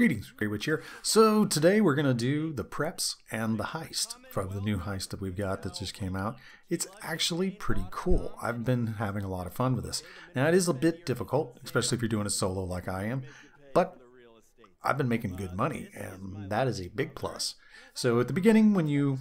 Greetings, Grey Witch here. So today we're going to do the preps and the heist from the new heist that we've got that just came out. It's actually pretty cool. I've been having a lot of fun with this. Now it is a bit difficult, especially if you're doing it solo like I am, but I've been making good money and that is a big plus. So at the beginning when you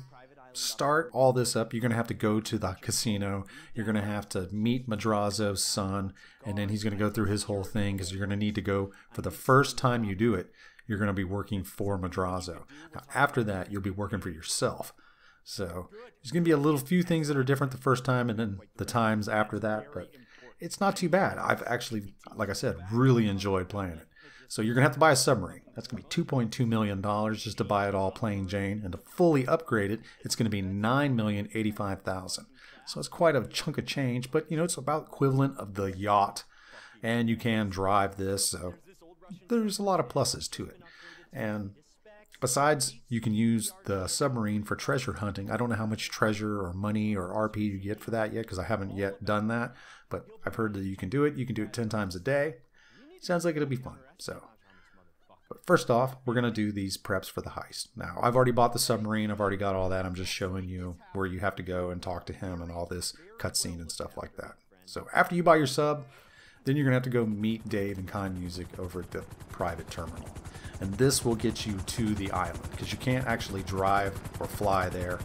start all this up, you're going to have to go to the casino. You're going to have to meet Madrazo's son, and then he's going to go through his whole thing because you're going to need to go for the first time you do it. You're going to be working for Madrazo. Now, after that, you'll be working for yourself. So there's going to be a little few things that are different the first time, and then the times after that. But it's not too bad. I've actually, like I said, really enjoyed playing it. So you're going to have to buy a submarine. That's going to be $2.2 million just to buy it all plain Jane. And to fully upgrade it, it's going to be 9,085,000. So it's quite a chunk of change, but you know, it's about equivalent of the yacht. And you can drive this, so there's a lot of pluses to it. And besides, you can use the submarine for treasure hunting. I don't know how much treasure or money or RP you get for that yet because I haven't yet done that, but I've heard that you can do it. You can do it 10 times a day. Sounds like it'll be fun. So, but first off, we're going to do these preps for the heist. Now, I've already bought the submarine. I've already got all that. I'm just showing you where you have to go and talk to him and all this cutscene and stuff like that. So after you buy your sub, then you're going to have to go meet Dave and Keinemusik over at the private terminal. And this will get you to the island because you can't actually drive or fly there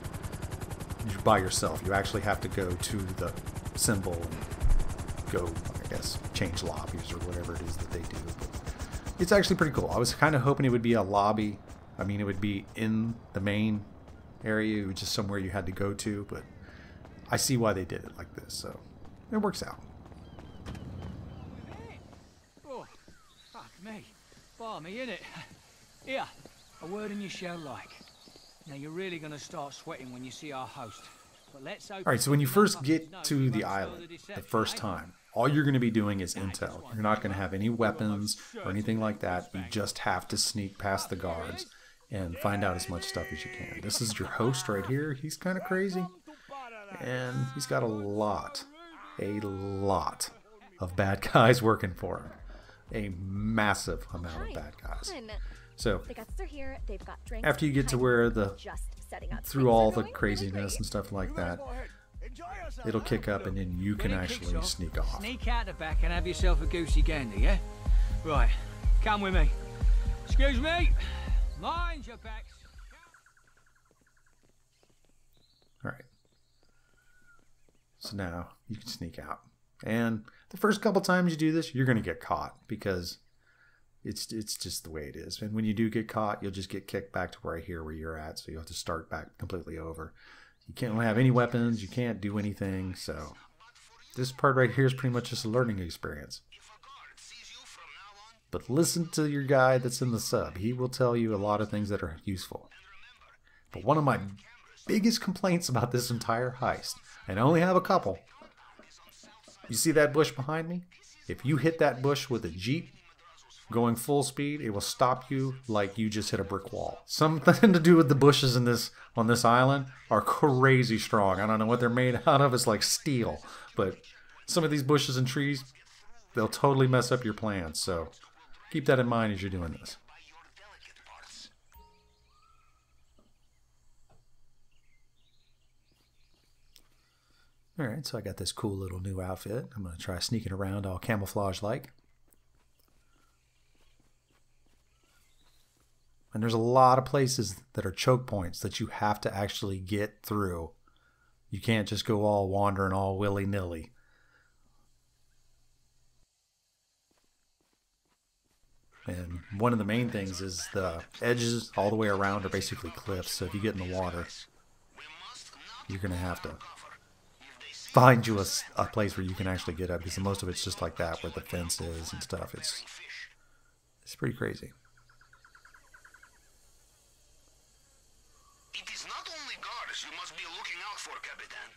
by yourself. You actually have to go to the symbol and go I guess, change lobbies or whatever it is that they do. But it's actually pretty cool. I was kind of hoping it would be a lobby. I mean, it would be in the main area, was just somewhere you had to go to, but I see why they did it like this, so it works out. Oh, fuck me. Balmy, innit? Here, a word in your shell like. Now you're really gonna start sweating when you see our host. Alright, so when you first get to the island, the first eh? time, all you're going to be doing is intel. You're not going to have any weapons or anything like that. You just have to sneak past the guards and find out as much stuff as you can. This is your host right here. He's kind of crazy. And he's got a lot, a lot of bad guys working for him. A massive amount of bad guys. So, after you get to where the, through all the craziness and stuff like that, it'll kick up and then you can actually sneak off. Sneak out the back and have yourself a goosey gander, yeah? Right, come with me. Excuse me. Mind your backs. Alright. So now you can sneak out. And the first couple times you do this, you're going to get caught because it's it's just the way it is. And when you do get caught, you'll just get kicked back to right here where you're at. So you have to start back completely over. You can't have any weapons. You can't do anything. So this part right here is pretty much just a learning experience. But listen to your guy that's in the sub. He will tell you a lot of things that are useful. But one of my biggest complaints about this entire heist, and I only have a couple. You see that bush behind me? If you hit that bush with a Jeep, going full speed, it will stop you like you just hit a brick wall. Something to do with the bushes in this on this island are crazy strong. I don't know what they're made out of. It's like steel, but some of these bushes and trees, they'll totally mess up your plans. So keep that in mind as you're doing this. All right, so I got this cool little new outfit. I'm going to try sneaking around all camouflage like. And there's a lot of places that are choke points that you have to actually get through. You can't just go all wandering all willy nilly. And one of the main things is the edges all the way around are basically cliffs. So if you get in the water, you're going to have to find you a, a, place where you can actually get up because most of it's just like that where the fence is and stuff. It's, it's pretty crazy.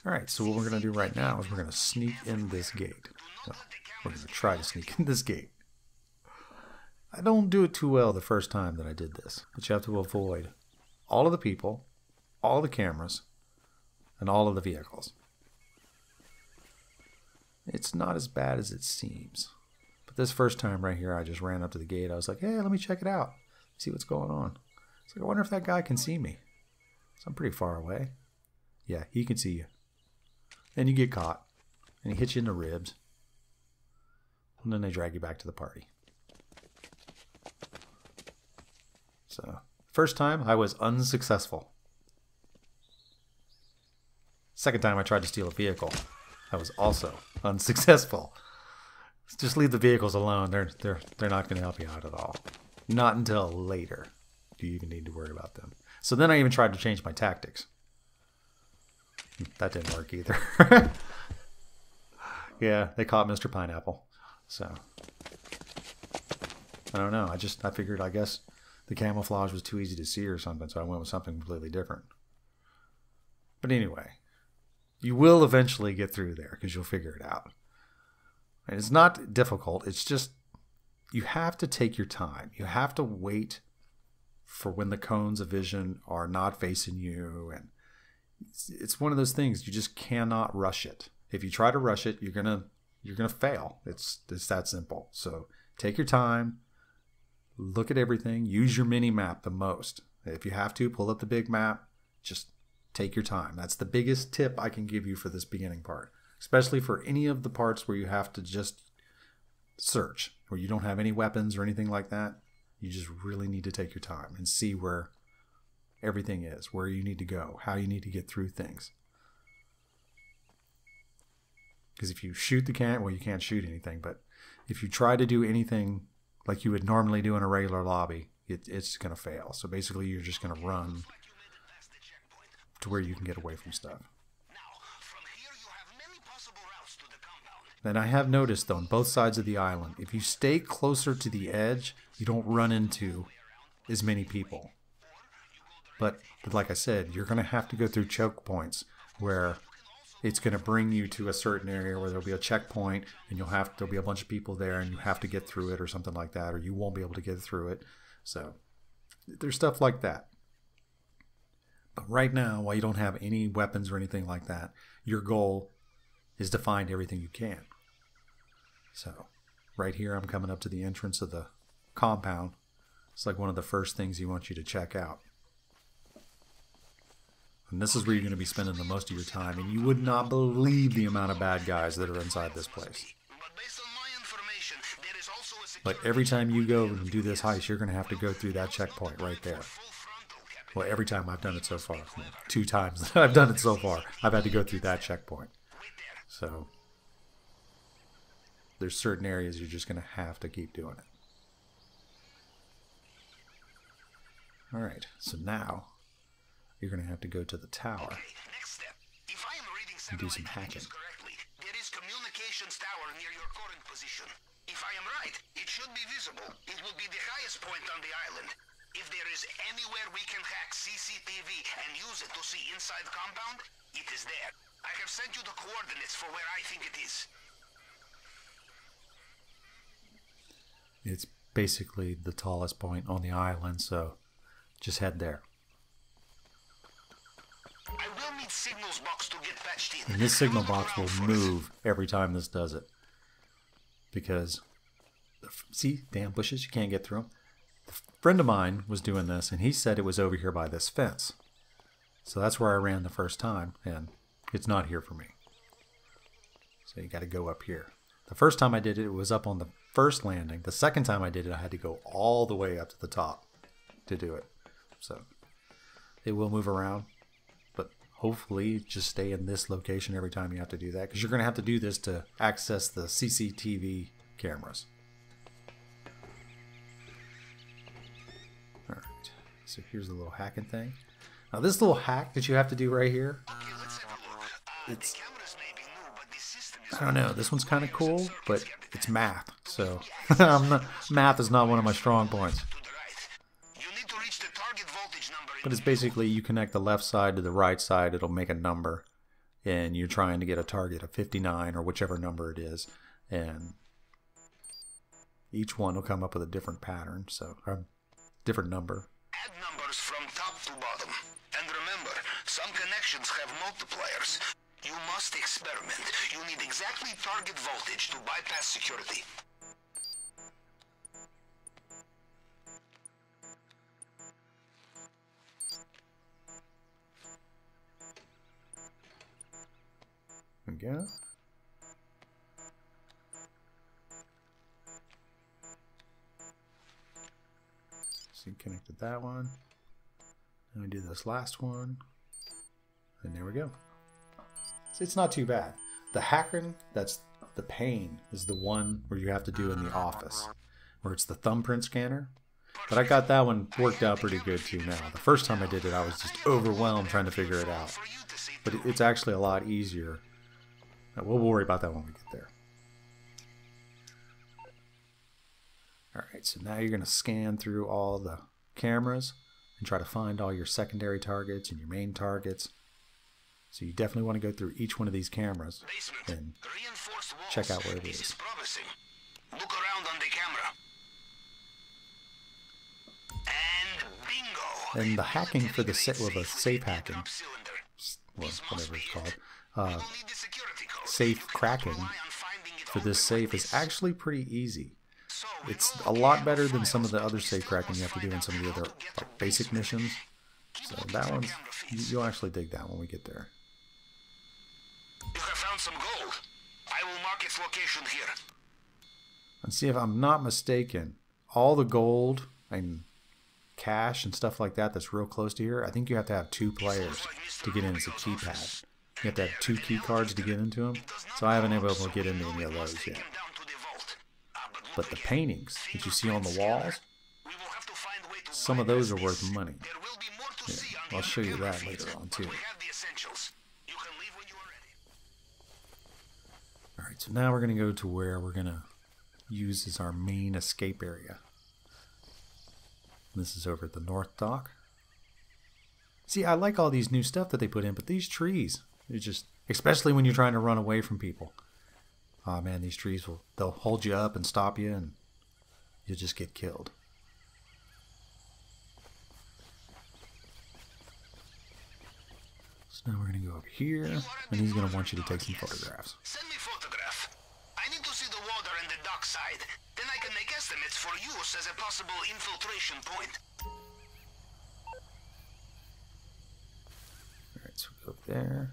All right, so what we're going to do right now is we're going to sneak in this gate. Well, we're going to try to sneak in this gate. I don't do it too well the first time that I did this, but you have to avoid all of the people, all of the cameras, and all of the vehicles. It's not as bad as it seems. But this first time right here, I just ran up to the gate. I was like, hey, let me check it out. see what's going on. It's like, I wonder if that guy can see me. So I'm pretty far away. Yeah, he can see you. Then you get caught, and he hits you in the ribs. And then they drag you back to the party. So, first time I was unsuccessful. Second time I tried to steal a vehicle, I was also unsuccessful. Just leave the vehicles alone. They're they're they're not going to help you out at all. Not until later do you even need to worry about them. So then I even tried to change my tactics. That didn't work either. yeah, they caught Mr. Pineapple. So I don't know. I just I figured I guess the camouflage was too easy to see or something, so I went with something completely different. But anyway, you will eventually get through there because you'll figure it out. And it's not difficult. It's just you have to take your time. You have to wait for when the cones of vision are not facing you and it's, one of those things you just cannot rush it. If you try to rush it, you're to you're to fail. It's it's that simple. So take your time, look at everything, use your mini map the most. If you have to, pull up the big map, just take your time. That's the biggest tip I can give you for this beginning part, especially for any of the parts where you have to just search, where you don't have any weapons or anything like that. You just really need to take your time and see where everything is, where you need to go, how you need to get through things. Because if you shoot the can, well, you can't shoot anything, but if you try to do anything like you would normally do in a regular lobby, it, it's going to fail. So basically, you're just going to run to where you can get away from stuff. And I have noticed, though, on both sides of the island, if you stay closer to the edge, you don't run into as many people. But, but like I said, you're going to have to go through choke points where it's going to bring you to a certain area where there'll be a checkpoint and you'll have there'll be a bunch of people there and you have to get through it or something like that or you won't be able to get through it so there's stuff like that but right now while you don't have any weapons or anything like that your goal is to find everything you can so right here i'm coming up to the entrance of the compound it's like one of the first things he wants you to check out and this is where you're going to be spending the most of your time. And you would not believe the amount of bad guys that are inside this place. But every time you go and do this heist, you're going to have to go through that checkpoint right there. Well, every time I've done it so far, two times that I've done it so far, I've had to go through that checkpoint. So there's certain areas you're just going to have to keep doing it. All right, so now you're going to have to go to the tower and do some hacking. There is communications tower near your current position. If I am right, it should be visible. It will be the highest point on the island. If there is anywhere we can hack CCTV and use it to see inside the compound, it is there. I have sent you the coordinates for where I think it is. It's basically the tallest point on the island, so just head there. I will need signals box to get patched in. And this signal box will move every time this does it. Because, see, damn bushes, you can't get through them. Friend of mine was doing this, and he said it was over here by this fence. So that's where I ran the first time, and it's not here for me. So you got to go up here. The first time I did it, it was up on the first landing. The second time I did it, I had to go all the way up to the top to do it. So it will move around but hopefully just stay in this location every time you have to do that because you're going to have to do this to access the CCTV cameras. So here's the little hacking thing. Now this little hack that you have to do right here, it's, I don't know, this one's kind of cool, but it's math, so math is not one of my strong points. But it's basically you connect the left side to the right side, it'll make a number. And you're trying to get a target of 59 or whichever number it is. And each one will come up with a different pattern, so a different number. Add numbers from top to bottom. And remember, some connections have multipliers. You must experiment. You need exactly target voltage to bypass security. There. Connected that one. And we do this last one. And there we go. So it's not too bad. The hacking, that's the pain, is the one where you have to do in the office, where it's the thumbprint scanner. But I got that one worked out pretty good too now. The first time I did it, I was just overwhelmed trying to figure it out. But it's actually a lot easier. We'll worry about that when we get there. Alright, so now you're going to scan through all the cameras and try to find all your secondary targets and your main targets. So you definitely want to go through each one of these cameras and check out where it is. Look around on the camera. And bingo. And the hacking for the sa- well, the safe hacking, well, whatever it's called, uh, will need the security code. safe cracking rely on finding it for this safe is actually pretty easy. It's a lot better than some of the other safe cracking you have to do in some of the other to get to like, basic missions. So that for one, camera you- feeds. you'll actually dig that when we get there. You have found some gold. I will mark its location here. And see if I'm not mistaken, all the gold and cash and stuff like that that's real close to here, I think you have to have two players to get in as a keypad. You have to have two key cards to get into them. So I haven't been able to get into any of those yet. Taken down to the vault. Ah, but the paintings that you see on the walls, some of those are worth money. The I'll show you that later on too. All right, so now we're going to go to where we're going to use as our main escape area. This is over at the North Dock. See, I like all these new stuff that they put in, but these trees, they're just, especially when you're trying to run away from people. Oh man, these trees will, they'll hold you up and stop you and you'll just get killed. So now we're going to go over here, and he's going to want you to take some photographs. Send me photograph. I need to see the water and the dock side. Then I can make estimates for use as a possible infiltration point. Alright, so we go up there.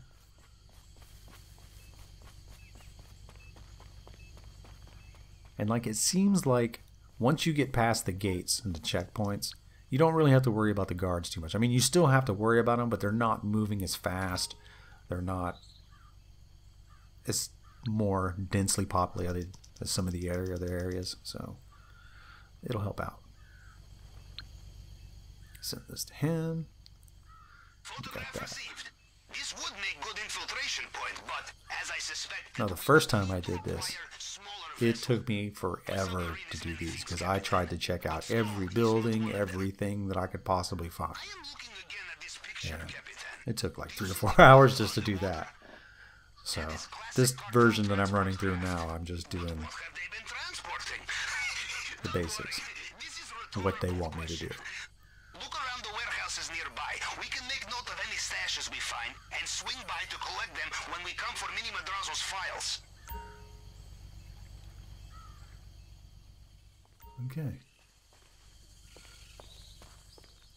And like it seems like once you get past the gates and the checkpoints, you don't really have to worry about the guards too much. I mean, you still have to worry about them, but they're not moving as fast. They're not as more densely populated as some of the other areas, so it'll help out. Send this to him. Photograph that. This would make good infiltration point, but as I suspect, Now, the first time I did this, it took me forever to do these because I tried to check out every building, everything that I could possibly find. I am looking again at this picture, Yeah. It took like three or four hours just to do that. So, this version that I'm running through now, I'm just doing What have they been transporting? the basics, what they want me to do. Stashes we find and swing by to collect them when we come for Mini Madrazo's files. Okay.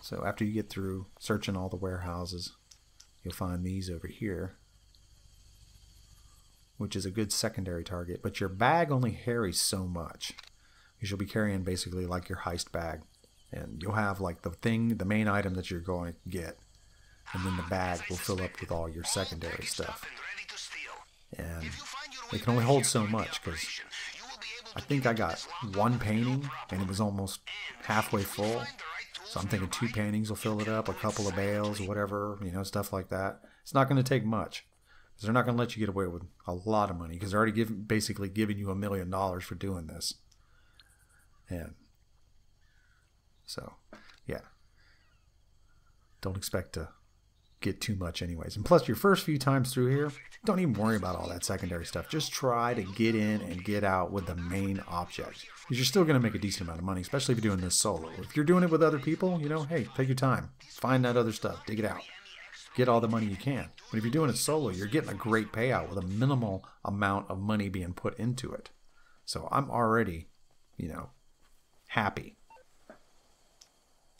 So after you get through searching all the warehouses, you'll find these over here, which is a good secondary target. But your bag only carries so much. You should be carrying basically like your heist bag, and you'll have like the thing, the main item that you're going to get, and then the bag will fill up with all your secondary stuff. and it can only hold so much because I think I got one painting and it was almost halfway full. So I'm thinking two paintings will fill it up, a couple of bales, whatever, you know, stuff like that. It's not going to take much because they're not going to let you get away with a lot of money because they're already giving, basically giving you a million dollars for doing this. And so, yeah, don't expect to get too much, anyways. And plus, your first few times through here, don't even worry about all that secondary stuff. Just try to get in and get out with the main object. Because you're still going to make a decent amount of money, especially if you're doing this solo. If you're doing it with other people, you know, hey, take your time. Find that other stuff. Dig it out. Get all the money you can. But if you're doing it solo, you're getting a great payout with a minimal amount of money being put into it. So I'm already, you know, happy.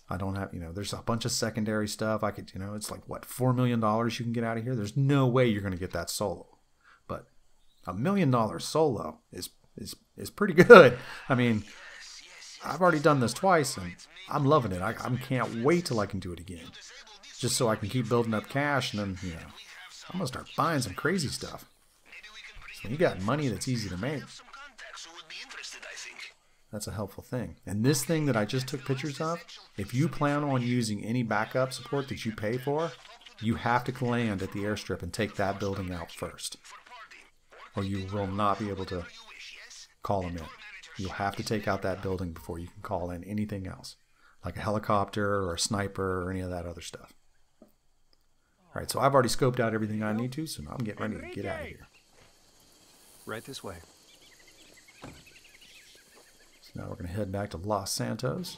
I don't have, you know, there's a bunch of secondary stuff. I could, you know, it's like what, $4 million you can get out of here? There's no way you're going to get that solo. But a million dollars solo is is is pretty good. I mean, I've already done this twice, and I'm loving it. I, I can't wait till I can do it again, just so I can keep building up cash, and then you know, I'm gonna start buying some crazy stuff. So you got money that's easy to make. Some contacts who would be interested, I think. That's a helpful thing. And this thing that I just took pictures of, if you plan on using any backup support that you pay for, you have to land at the airstrip and take that building out first, or you will not be able to call them in. You'll have to take out that building before you can call in anything else, like a helicopter or a sniper or any of that other stuff. All right, so I've already scoped out everything I need to, so now I'm getting ready to get out of here. Right this way. Now we're going to head back to Los Santos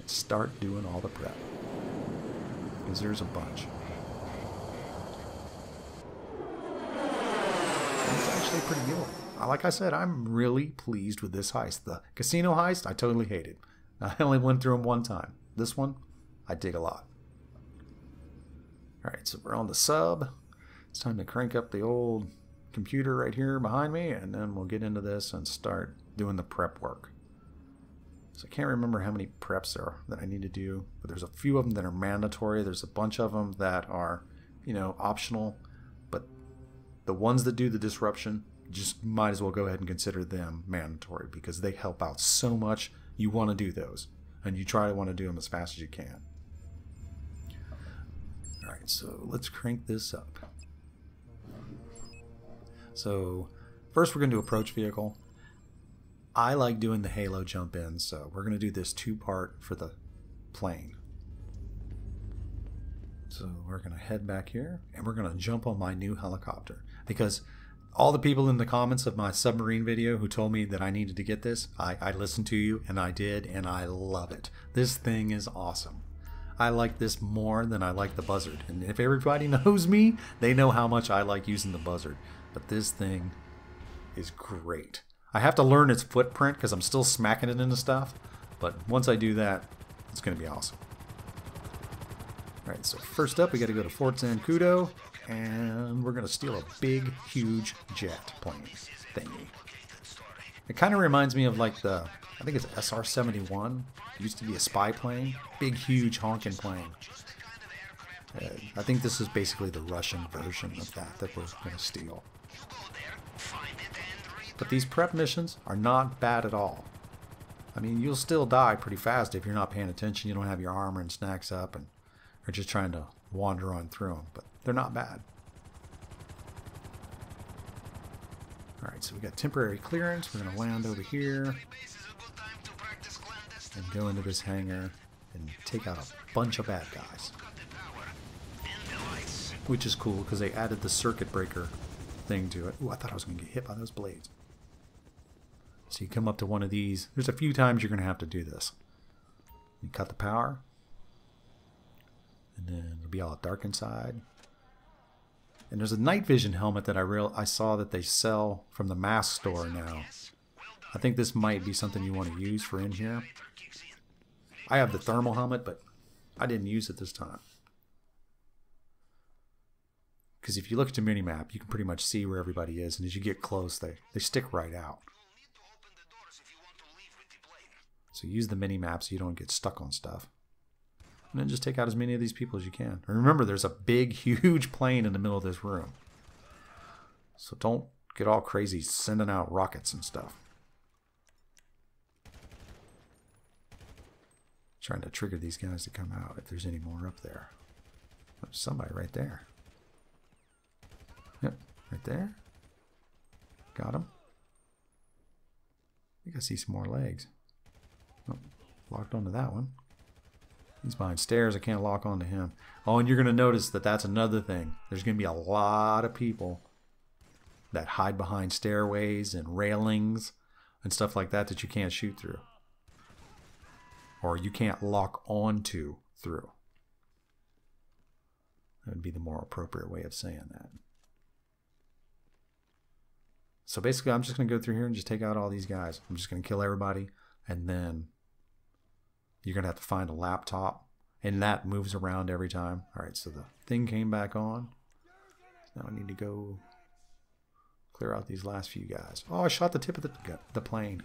and start doing all the prep. Because there's a bunch. It's actually pretty good. Uh, Like I said, I'm really pleased with this heist. The casino heist, I totally hated. I only went through them one time. This one, I dig a lot. All right, so we're on the sub. It's time to crank up the old computer right here behind me, and then we'll get into this and start doing the prep work. So I can't remember how many preps there are that I need to do, but there's a few of them that are mandatory. There's a bunch of them that are, you know, optional. But the ones that do the disruption, just might as well go ahead and consider them mandatory because they help out so much. You want to do those, and you try to want to do them as fast as you can. All right, so let's crank this up. So first we're going to do approach vehicle. I like doing the halo jump in, so we're going to do this two part for the plane. So we're going to head back here and we're going to jump on my new helicopter because all the people in the comments of my submarine video who told me that I needed to get this, I, I listened to you and I did and I love it. This thing is awesome. I like this more than I like the buzzard. And if everybody knows me, they know how much I like using the buzzard. But this thing is great. I have to learn its footprint because I'm still smacking it into stuff. But once I do that, it's going to be awesome. Alright, so first up, we got to go to Fort Zancudo. And we're going to steal a big, huge jet plane thingy. It kind of reminds me of like the, I think it's SR 71. It used to be a spy plane. Big, huge, honking plane. Uh, I think this is basically the Russian version of that that we're going to steal. But these prep missions are not bad at all. I mean, you'll still die pretty fast if you're not paying attention. You don't have your armor and snacks up and are just trying to wander on through them. But they're not bad. Alright, so we got temporary clearance. We're going to land over here and go into this hangar and take out a bunch of bad guys. Which is cool because they added the circuit breaker thing to it. Ooh, I thought I was going to get hit by those blades. So you come up to one of these. There's a few times you're going to have to do this. You cut the power. And then it'll be all dark inside. And there's a night vision helmet that I real I saw that they sell from the mask store now. I think this might be something you want to use for in here. I have the thermal helmet, but I didn't use it this time. Because if you look at the mini map, you can pretty much see where everybody is, and as you get close, they, they stick right out. So use the mini map so you don't get stuck on stuff. And then just take out as many of these people as you can. And remember, there's a big, huge plane in the middle of this room. So don't get all crazy sending out rockets and stuff. Trying to trigger these guys to come out if there's any more up there. There's somebody right there. Yep, right there. Got him. I think I see some more legs. Oh, locked onto that one. He's behind stairs. I can't lock onto him. Oh, and you're going to notice that that's another thing. There's going to be a lot of people that hide behind stairways and railings and stuff like that that you can't shoot through. Or you can't lock onto through. That would be the more appropriate way of saying that. So basically, I'm just going to go through here and just take out all these guys. I'm just going to kill everybody. And then you're going to have to find a laptop. And that moves around every time. All right, so the thing came back on. Now I need to go clear out these last few guys. Oh, I shot the tip of the, the plane.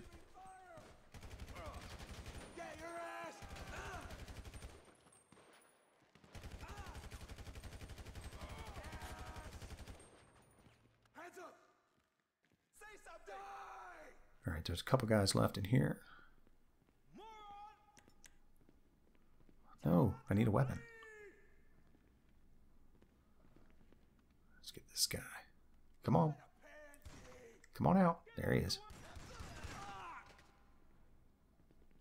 All right, there's a couple guys left in here. No, I need a weapon. Let's get this guy. Come on. Come on out. There he is.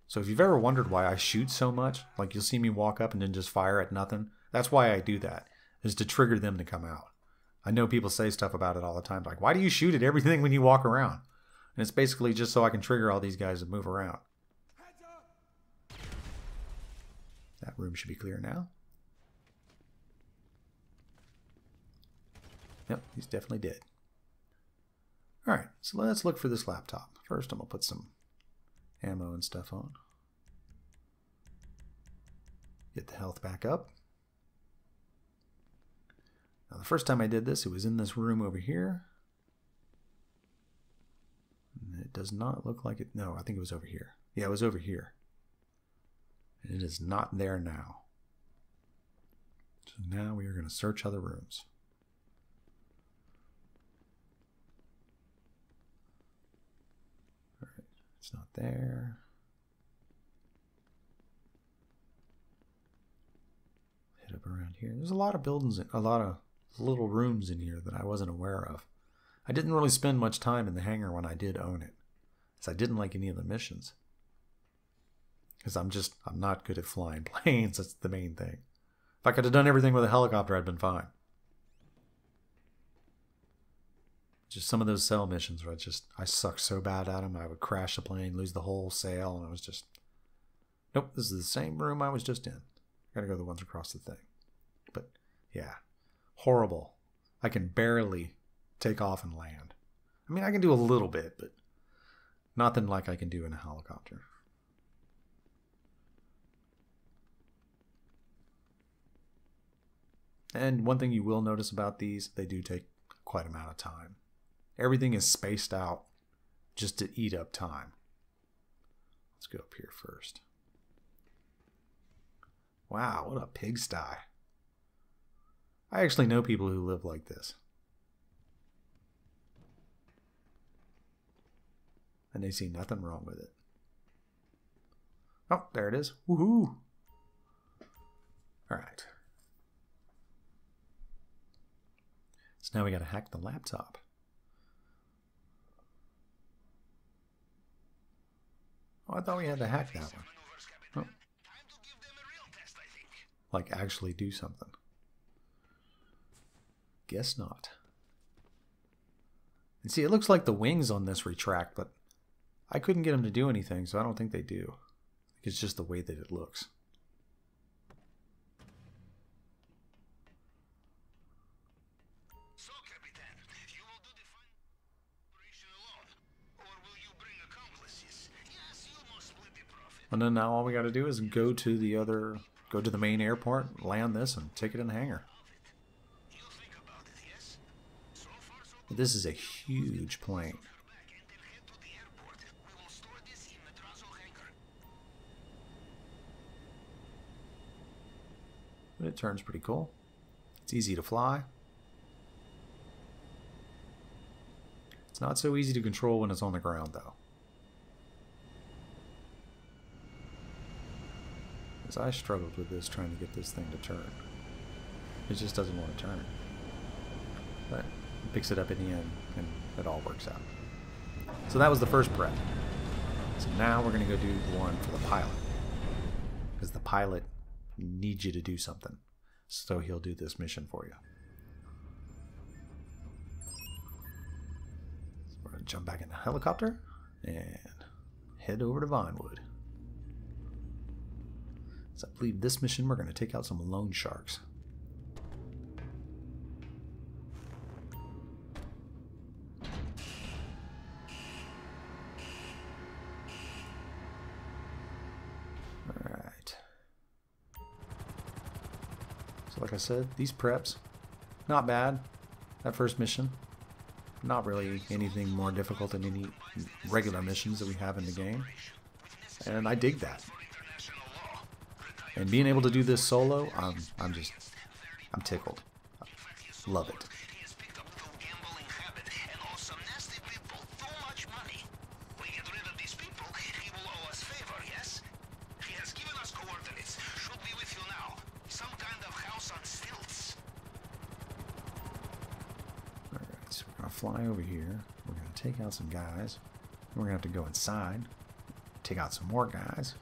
So if you've ever wondered why I shoot so much, like you'll see me walk up and then just fire at nothing, that's why I do that, is to trigger them to come out. I know people say stuff about it all the time, like, why do you shoot at everything when you walk around? And it's basically just so I can trigger all these guys to move around. That room should be clear now. Yep, he's definitely dead. Alright, so let's look for this laptop. First, I'm to put some ammo and stuff on. Get the health back up. Now, the first time I did this, it was in this room over here. And it does not look like it. No, I think it was over here. Yeah, it was over here. And it is not there now. So now we are going to search other rooms. Alright, it's not there. Hit up around here. There's a lot of buildings, a lot of little rooms in here that I wasn't aware of. I didn't really spend much time in the hangar when I did own it, as I didn't like any of the missions. Because I'm just, I'm not good at flying planes, that's the main thing. If I could have done everything with a helicopter, I'd been fine. Just some of those sail missions where I just, I sucked so bad at them, I would crash the plane, lose the whole sail, and I was just, nope, this is the same room I was just in. Gotta go the ones across the thing. But yeah, horrible. I can barely take off and land. I mean, I can do a little bit, but nothing like I can do in a helicopter. And one thing you will notice about these, they do take quite a amount of time. Everything is spaced out just to eat up time. Let's go up here first. Wow, what a pigsty. I actually know people who live like this. And they see nothing wrong with it. Oh, there it is. Woohoo! All right. Now we got to hack the laptop. Oh, I thought we had to hack that one. Like actually do something. Guess not. And see, it looks like the wings on this retract, but I couldn't get them to do anything, so I don't think they do. It's just the way that it looks. And then now all we got to do is go to the other, go to the main airport, land this, and take it in the hangar. This is a huge plane. But it turns pretty cool. It's easy to fly. It's not so easy to control when it's on the ground, though. As I struggled with this trying to get this thing to turn. It just doesn't want to turn. But it picks it up in the end, and it all works out. So that was the first prep. So now we're going to go do one for the pilot. Because the pilot needs you to do something. So he'll do this mission for you. So we're going to jump back in the helicopter and head over to Vinewood. So I believe this mission we're going to take out some loan sharks. Alright. So like I said, these preps, not bad. That first mission, not really anything more difficult than any regular missions that we have in the game. And I dig that. And being able to do this solo, I'm, I'm just, I'm tickled. Love it. Fly over here. We're gonna take out some guys. We're gonna have to go inside. Take out some more guys.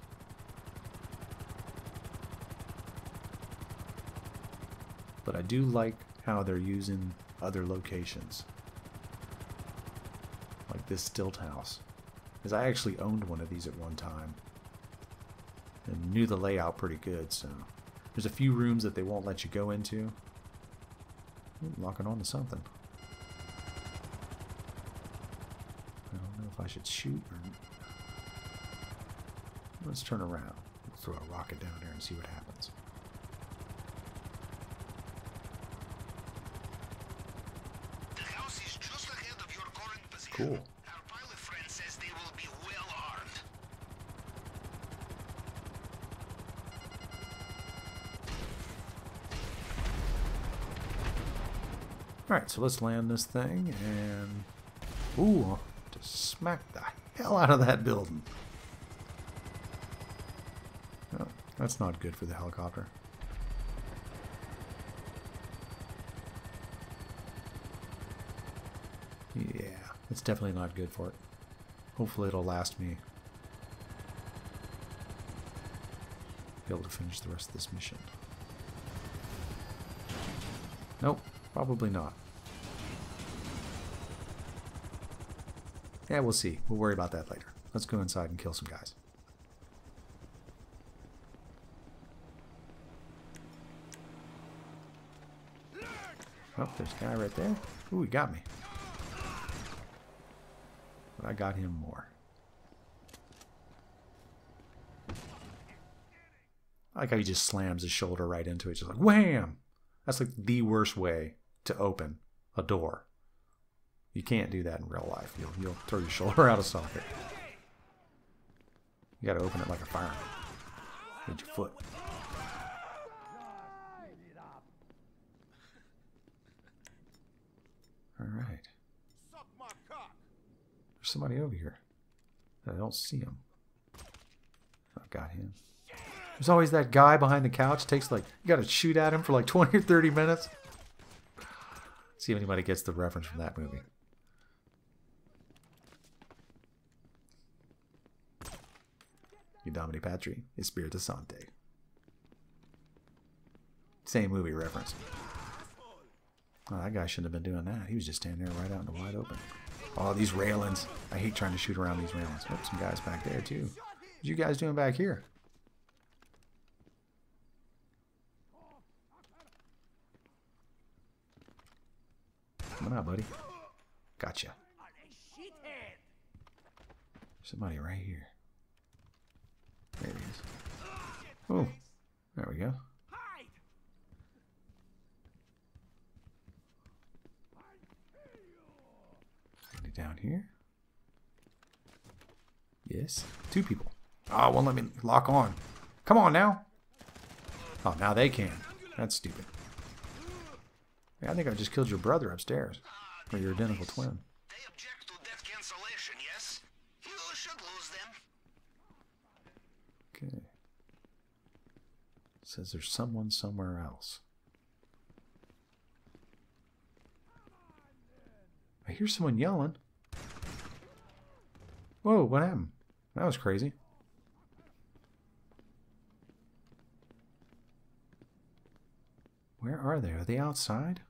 But I do like how they're using other locations. Like this stilt house. Because I actually owned one of these at one time. And knew the layout pretty good, so. There's a few rooms that they won't let you go into. Ooh, locking on to something. I don't know if I should shoot or. Let's turn around. Let's throw a rocket down there and see what happens. The house is just ahead of your current position. Cool. Our pilot friend says they will be well armed. Alright, so let's land this thing and. Ooh, just smack the hell out of that building. Oh, that's not good for the helicopter. It's definitely not good for it. Hopefully it'll last me. Be able to finish the rest of this mission. Nope, probably not. Yeah, we'll see. We'll worry about that later. Let's go inside and kill some guys. Oh, there's a guy right there. Ooh, he got me. But I got him more. I like how he just slams his shoulder right into it, just like wham! That's like the worst way to open a door. You can't do that in real life. You'll, you'll throw your shoulder out of socket. You gotta open it like a fireman. With your foot. Alright. Somebody over here. I don't see him. I got him. There's always that guy behind the couch. Takes like you got to shoot at him for like 20 or 30 minutes. See if anybody gets the reference from that movie. Udamini Patri, Espirito Sante. Same movie reference. Oh, that guy shouldn't have been doing that. He was just standing there right out in the wide open. Oh, these railings. I hate trying to shoot around these railings. Oh, some guys back there, too. What you guys doing back here? Come on buddy. Gotcha. Somebody right here. There he is. Oh, there we go. Down here. Yes, two people. Ah, oh, won't let me lock on. Come on now. Oh, now they can. That's stupid. I think I just killed your brother upstairs. Or your identical twin. They object to debt cancellation, yes? You should lose them. Okay. Says there's someone somewhere else. I hear someone yelling. Whoa, what happened? That was crazy. Where are they? Are they outside?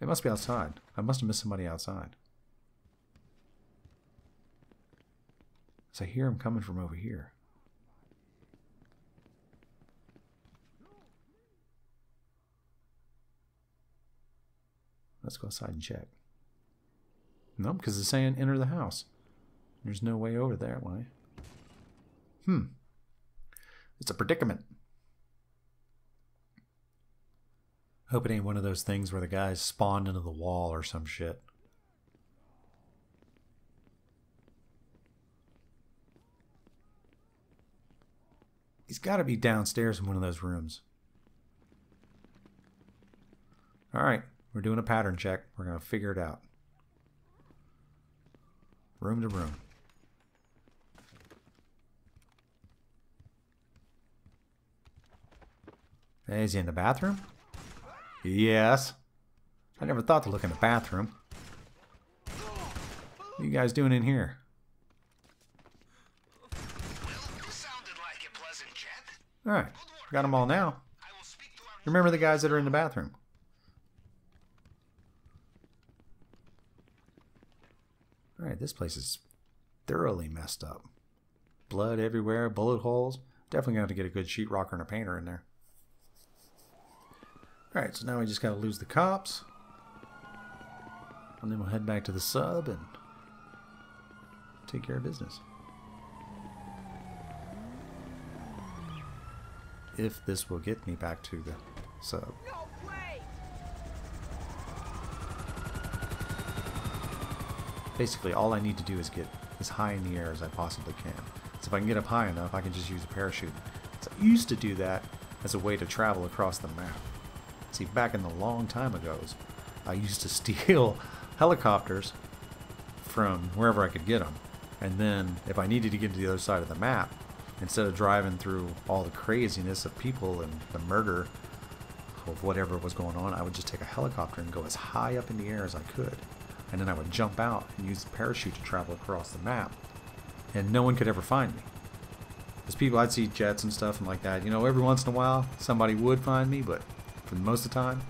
They must be outside. I must have missed somebody outside. So I hear them coming from over here. Let's go outside and check. No, because it's saying enter the house. There's no way over that way. Hmm. It's a predicament. Hope it ain't one of those things where the guys spawned into the wall or some shit. He's got to be downstairs in one of those rooms. All right, we're doing a pattern check. We're going to figure it out. Room to room. Is he in the bathroom? Yes. I never thought to look in the bathroom. What are you guys doing in here? Alright, got them all now. Remember the guys that are in the bathroom. Alright, this place is thoroughly messed up. Blood everywhere, bullet holes. Definitely have to get a good sheetrocker and a painter in there. Alright, so now we just gotta lose the cops. And then we'll head back to the sub and take care of business. If this will get me back to the sub. Basically, all I need to do is get as high in the air as I possibly can. So if I can get up high enough, I can just use a parachute. So I used to do that as a way to travel across the map. See, back in the long time ago's, I used to steal helicopters from wherever I could get them. And then, if I needed to get to the other side of the map, instead of driving through all the craziness of people and the murder of whatever was going on, I would just take a helicopter and go as high up in the air as I could. And then I would jump out and use the parachute to travel across the map. And no one could ever find me. Because people, I'd see jets and stuff and like that. You know, every once in a while, somebody would find me, but for most of the time,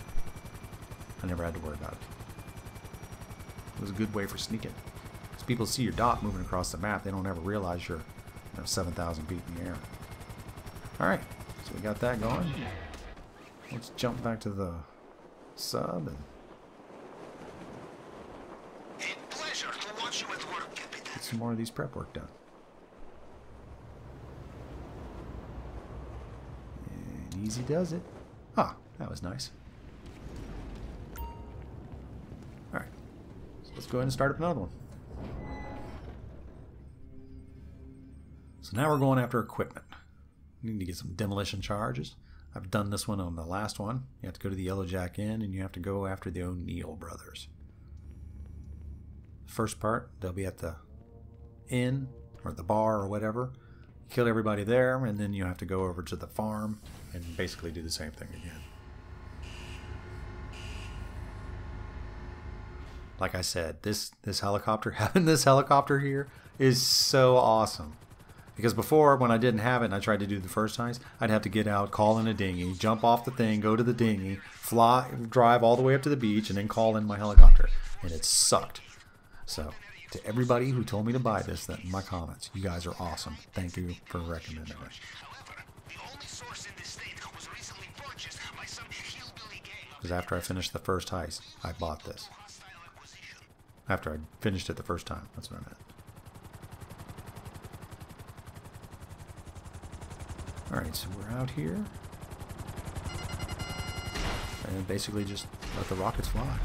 I never had to worry about it. It was a good way for sneaking. Because people see your dot moving across the map, they don't ever realize you're you know, 7,000 feet in the air. Alright, so we got that going. Let's jump back to the sub and A pleasure to watch you at work, Captain. get some more of these prep work done. And easy does it. Ah, that was nice. Alright, so let's go ahead and start up another one. So now we're going after equipment. We need to get some demolition charges. I've done this one on the last one. You have to go to the Yellow Jack Inn and you have to go after the O'Neill brothers. First part, they'll be at the inn or the bar or whatever. Kill everybody there, and then you have to go over to the farm and basically do the same thing again. Like I said, this this helicopter, having this helicopter here is so awesome. Because before, when I didn't have it and I tried to do the first times, I'd have to get out, call in a dinghy, jump off the thing, go to the dinghy, fly, drive all the way up to the beach, and then call in my helicopter. And it sucked. So, to everybody who told me to buy this that in my comments, you guys are awesome. Thank you for recommending it. Because after I finished the first heist, I bought this. After I finished it the first time. That's what I meant. Alright, so we're out here. And basically just let the rockets fly.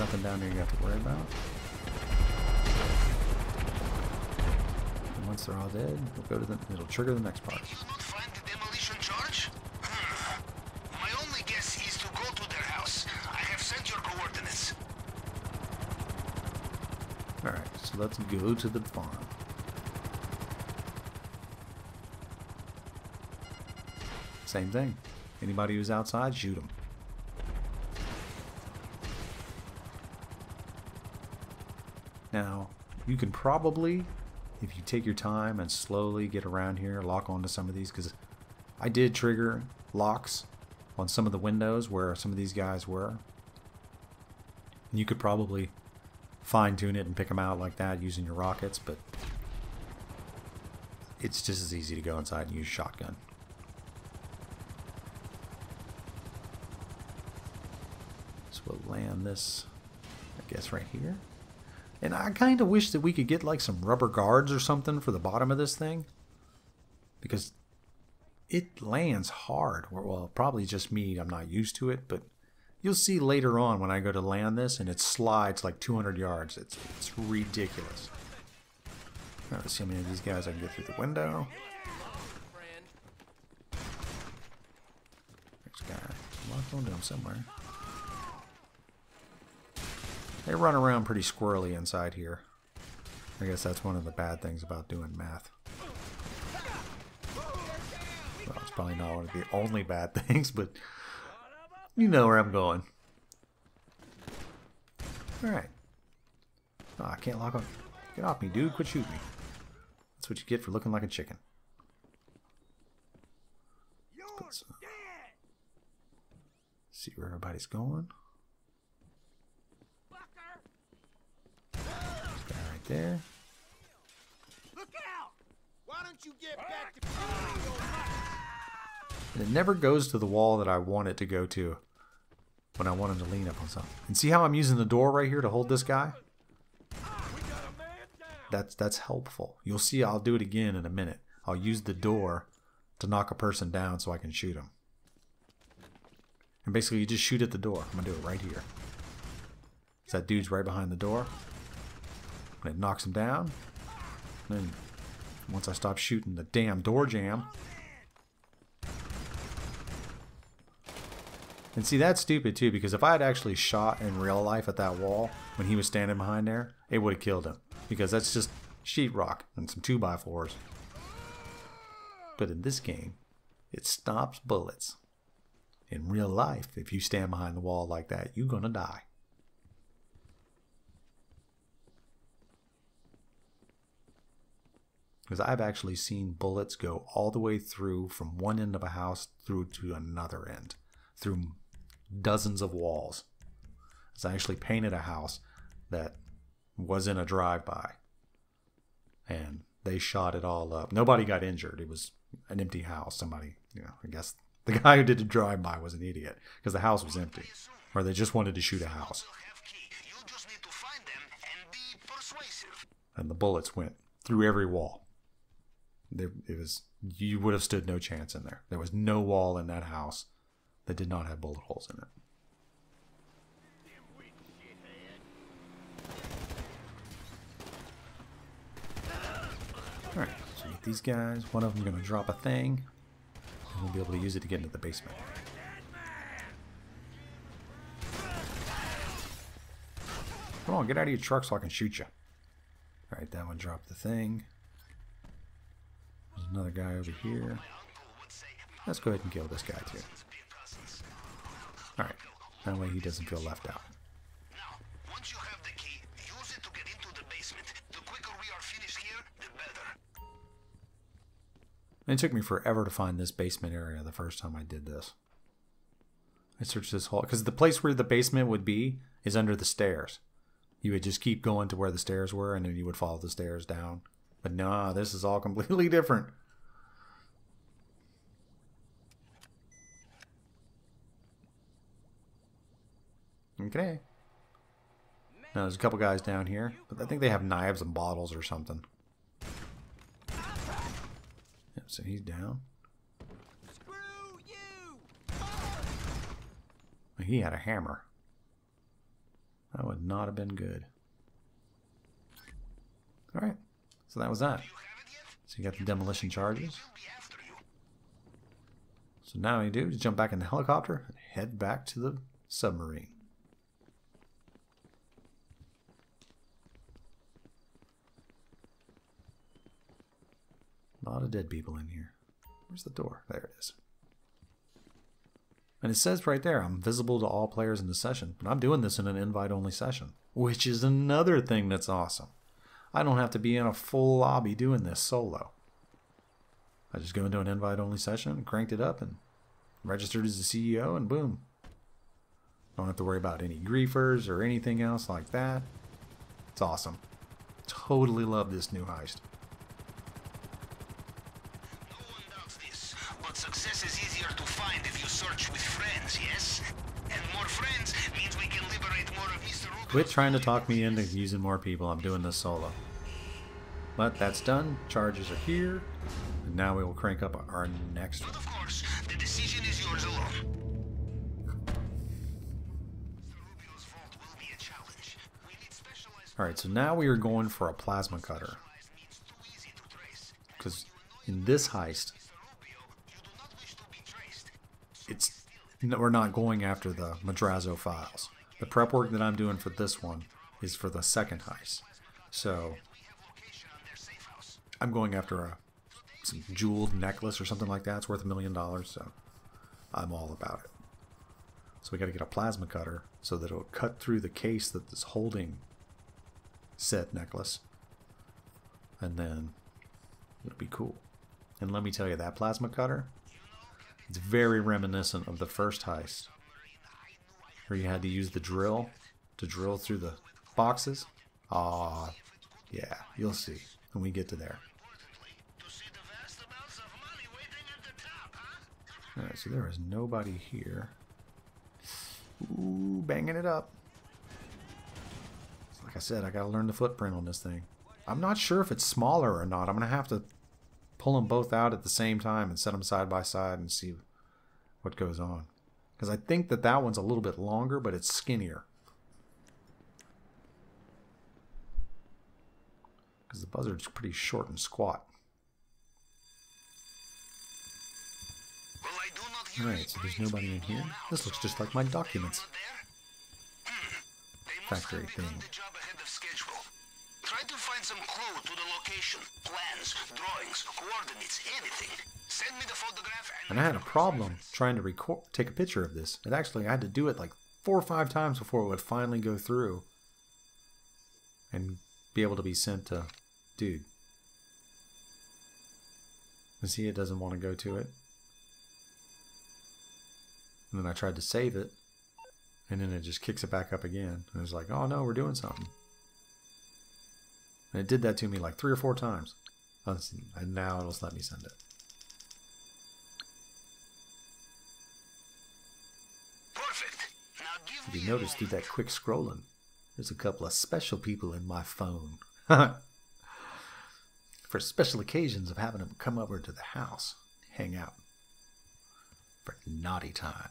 Nothing down there you have to worry about. And once they're all dead, we'll go to the it'll trigger the next part. Find the demolition charge? Hmm. My only guess is to go to their house. I have sent your coordinates. Alright, so let's go to the farm. Same thing. Anybody who's outside, shoot them. Can probably, if you take your time and slowly get around here, lock onto some of these, because I did trigger locks on some of the windows where some of these guys were. And you could probably fine tune it and pick them out like that using your rockets, but it's just as easy to go inside and use shotgun. So we'll land this, I guess, right here. And I kind of wish that we could get like some rubber guards or something for the bottom of this thing. Because it lands hard. Well, probably just me. I'm not used to it, but you'll see later on when I go to land this and it slides like 200 yards. It's, it's ridiculous. Let's see how many of these guys I can get through the window. Next guy. Locked onto him somewhere. They run around pretty squirrely inside here. I guess that's one of the bad things about doing math. Well, it's probably not one of the only bad things, but you know where I'm going. Alright. Oh, I can't lock on. Get off me, dude. Quit shooting me. That's what you get for looking like a chicken. Uh, see where everybody's going. Guy right there. Why don't you get back to And it never goes to the wall that I want it to go to when I want him to lean up on something. And see how I'm using the door right here to hold this guy? That's that's helpful. You'll see I'll do it again in a minute. I'll use the door to knock a person down so I can shoot him. And basically you just shoot at the door. I'm gonna do it right here. So that dude's right behind the door. And it knocks him down. Then once I stop shooting the damn door jam, And see, that's stupid too, because if I had actually shot in real life at that wall when he was standing behind there, it would have killed him. Because that's just sheetrock and some 2x4s. But in this game, it stops bullets. In real life, if you stand behind the wall like that, you're gonna die. Because I've actually seen bullets go all the way through from one end of a house through to another end, through dozens of walls. So I actually painted a house that was in a drive-by, and they shot it all up. Nobody got injured. It was an empty house. Somebody, you know, I guess the guy who did the drive-by was an idiot because the house was empty, or they just wanted to shoot a house, and the bullets went through every wall. There, it was you would have stood no chance in there. There was no wall in that house that did not have bullet holes in it. Alright, so get these guys. One of them going to drop a thing. And we'll be able to use it to get into the basement. Come on, get out of your truck so I can shoot you. Alright, that one dropped the thing. Another guy over here. Let's go ahead and kill this guy too. Alright, that way he doesn't feel left out. Now, key, here. It took me forever to find this basement area the first time I did this. I searched this whole because the place where the basement would be is under the stairs. You would just keep going to where the stairs were, and then you would follow the stairs down. But nah, this is all completely different. Okay. Now there's a couple guys down here, but I think they have knives and bottles or something. Yep, so he's down. He had a hammer. That would not have been good. Alright, so that was that. So you got the demolition charges. So now you do is jump back in the helicopter and head back to the submarine. A lot of dead people in here. Where's the door? There it is. And it says right there, I'm visible to all players in the session, but I'm doing this in an invite only session, which is another thing that's awesome. I don't have to be in a full lobby doing this solo. I just go into an invite only session, cranked it up, and registered as the CEO, and boom. Don't have to worry about any griefers or anything else like that. It's awesome. Totally love this new heist. Quit trying to talk me into using more people. I'm doing this solo. But that's done. Charges are here. And now we will crank up our next But of course, the decision is yours alone. Rubio's vault will be a challenge. We need specialized Alright, so now we are going for a plasma cutter. supplies means too easy to trace. Because in this heist, Mr. Rubio, you do not wish to be traced. it's we're not going after the Madrazo files. The prep work that I'm doing for this one is for the second heist. So. I'm going after a some jeweled necklace or something like that. It's worth a million dollars, so I'm all about it. So we got to get a plasma cutter so that it'll cut through the case that is holding said necklace, and then it'll be cool. And let me tell you, that plasma cutter, it's very reminiscent of the first heist, where you had to use the drill to drill through the boxes. Ah, yeah, you'll see when we get to there. Alright, so there is nobody here. Ooh, banging it up. Like I said, I gotta learn the footprint on this thing. I'm not sure if it's smaller or not. I'm gonna have to pull them both out at the same time and set them side by side and see what goes on. Because I think that that one's a little bit longer, but it's skinnier. Because the buzzard's pretty short and squat. Well, I do not hear Alright, so there's nobody in here. This looks just like my documents. Hmm. They must Factory thing. Try to find some clue to the location. Plans, drawings, coordinates, anything. Send me the photograph and... And I had a problem trying to record, take a picture of this. It actually, I had to do it like four or five times before it would finally go through and be able to be sent to dude. And see, it doesn't want to go to it. And then I tried to save it, and then it just kicks it back up again. And it's like, oh no, we're doing something. And it did that to me like three or four times. And now it'll let me send it. Perfect. Now give If you notice through that quick scrolling, there's a couple of special people in my phone. For special occasions of having them come over to the house, hang out. For naughty time.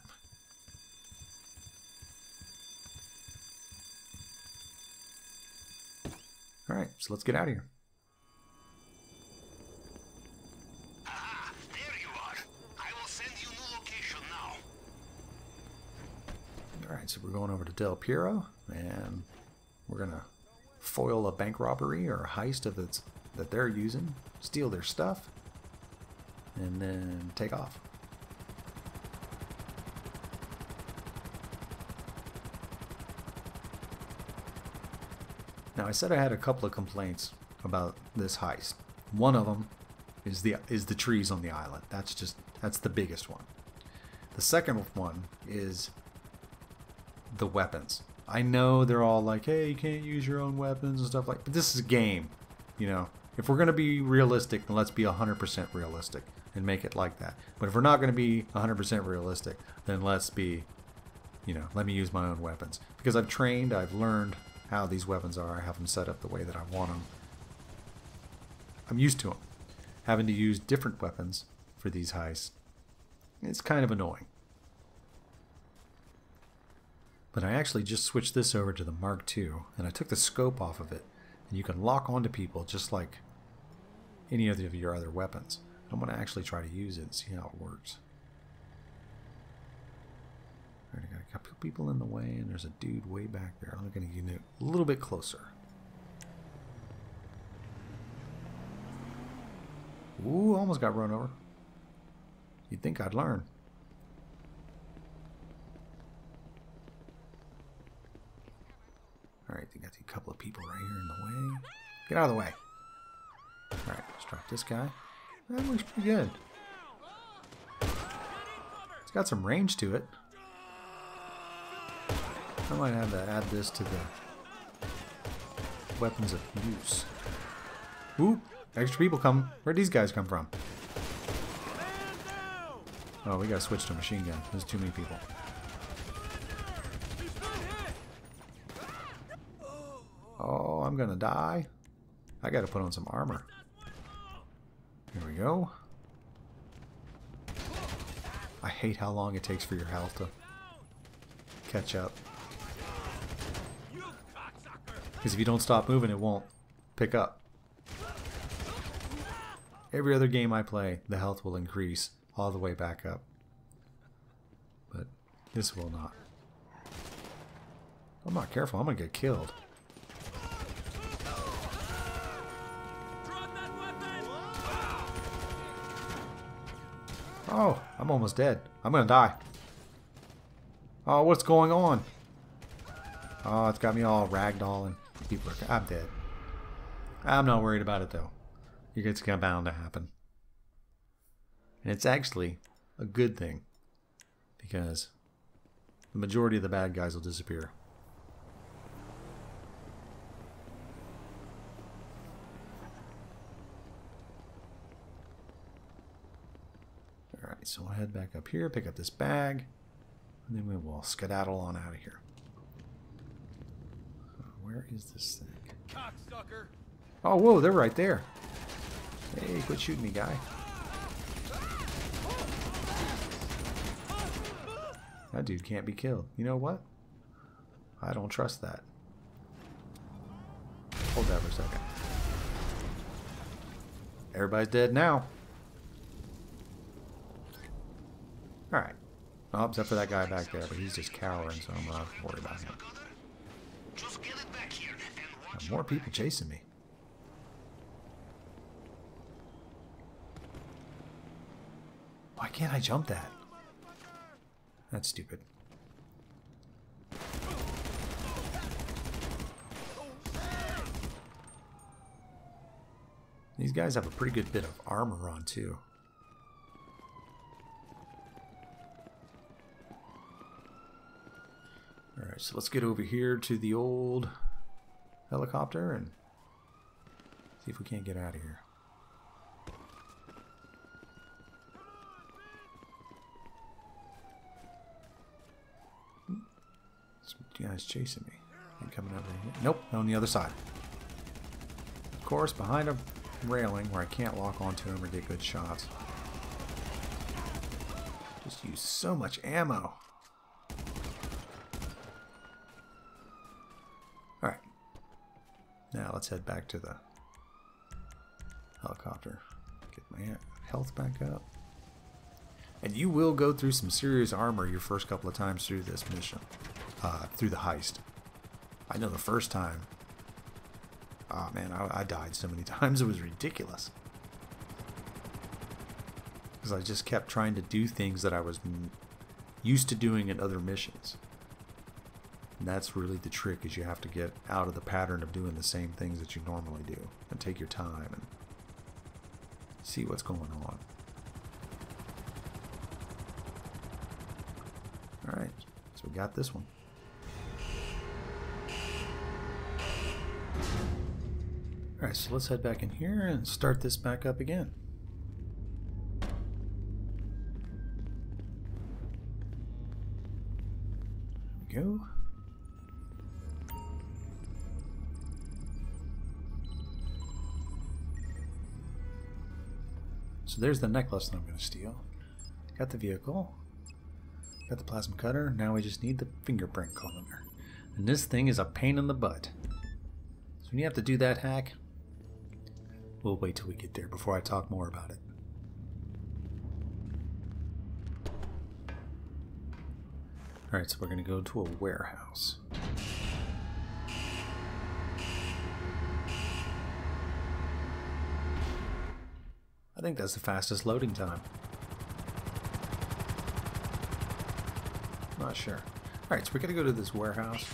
Alright, so let's get out of here. Aha, there you are. I will send you new location now. Alright, so we're going over to Del Perro, and we're gonna foil a bank robbery or a heist if it's that they're using, steal their stuff, and then take off. Now I said I had a couple of complaints about this heist. One of them is the is the trees on the island. That's just that's the biggest one. The second one is the weapons. I know they're all like, "Hey, you can't use your own weapons and stuff like." But this is a game, you know. If we're gonna be realistic, then let's be 100% realistic and make it like that. But if we're not gonna be 100% realistic, then let's be, you know, let me use my own weapons because I've trained, I've learned how these weapons are. I have them set up the way that I want them. I'm used to them. Having to use different weapons for these heists, it's kind of annoying. But I actually just switched this over to the Mark II, and I took the scope off of it, and you can lock onto people just like any other of your other weapons. I'm going to actually try to use it and see how it works. Alright, I people in the way, and there's a dude way back there. I'm going to get a little bit closer. Ooh, almost got run over. You'd think I'd learn. Alright, they got a couple of people right here in the way. Get out of the way. Alright, let's drop this guy. That looks pretty good. It's got some range to it. I might have to add this to the weapons of use. Ooh, extra people come. Where'd these guys come from? Oh, we gotta switch to a machine gun. There's too many people. Oh, I'm gonna die. I gotta put on some armor. Here we go. I hate how long it takes for your health to catch up. Because if you don't stop moving, it won't pick up. Every other game I play, the health will increase all the way back up. But this will not. I'm not careful, I'm gonna get killed. Oh, I'm almost dead. I'm gonna die. Oh, what's going on? Oh, it's got me all ragdolling. People are. I'm dead. I'm not worried about it though. It's bound to happen. And it's actually a good thing because the majority of the bad guys will disappear. Alright, so we'll head back up here, pick up this bag, and then we will skedaddle on out of here. Where is this thing? Cocksucker! Oh, whoa, they're right there. Hey, quit shooting me, guy. That dude can't be killed. You know what? I don't trust that. Hold that for a second. Everybody's dead now. Alright. Oh, except for that guy back there, but he's just cowering, so I'm not worried about him. Just get it back here and watch More people chasing me. Why can't I jump that? That's stupid. These guys have a pretty good bit of armor on too. Alright, so let's get over here to the old helicopter and see if we can't get out of here. This guy's chasing me. Ain't coming over here. Nope, on the other side. Of course, behind a railing where I can't lock onto him or get good shots. Just use so much ammo. Alright. Now let's head back to the helicopter. Get my health back up. And you will go through some serious armor your first couple of times through this mission. Uh, through the heist. I know the first time. Oh man, I, I died so many times it was ridiculous. Because I just kept trying to do things that I was used to doing in other missions. And that's really the trick is you have to get out of the pattern of doing the same things that you normally do and take your time and see what's going on. All right, so we got this one. All right, so let's head back in here and start this back up again. So there's the necklace that I'm going to steal. Got the vehicle. Got the plasma cutter. Now we just need the fingerprint cloner. And this thing is a pain in the butt. So when you have to do that hack, we'll wait till we get there before I talk more about it. Alright, so we're going to go to a warehouse. I think that's the fastest loading time. Not sure. Alright, so we're to go to this warehouse.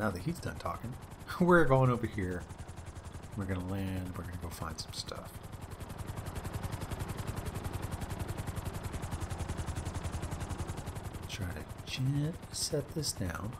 Now that he's done talking, we're going over here. We're gonna land. We're gonna go find some stuff. Try to gently set this down.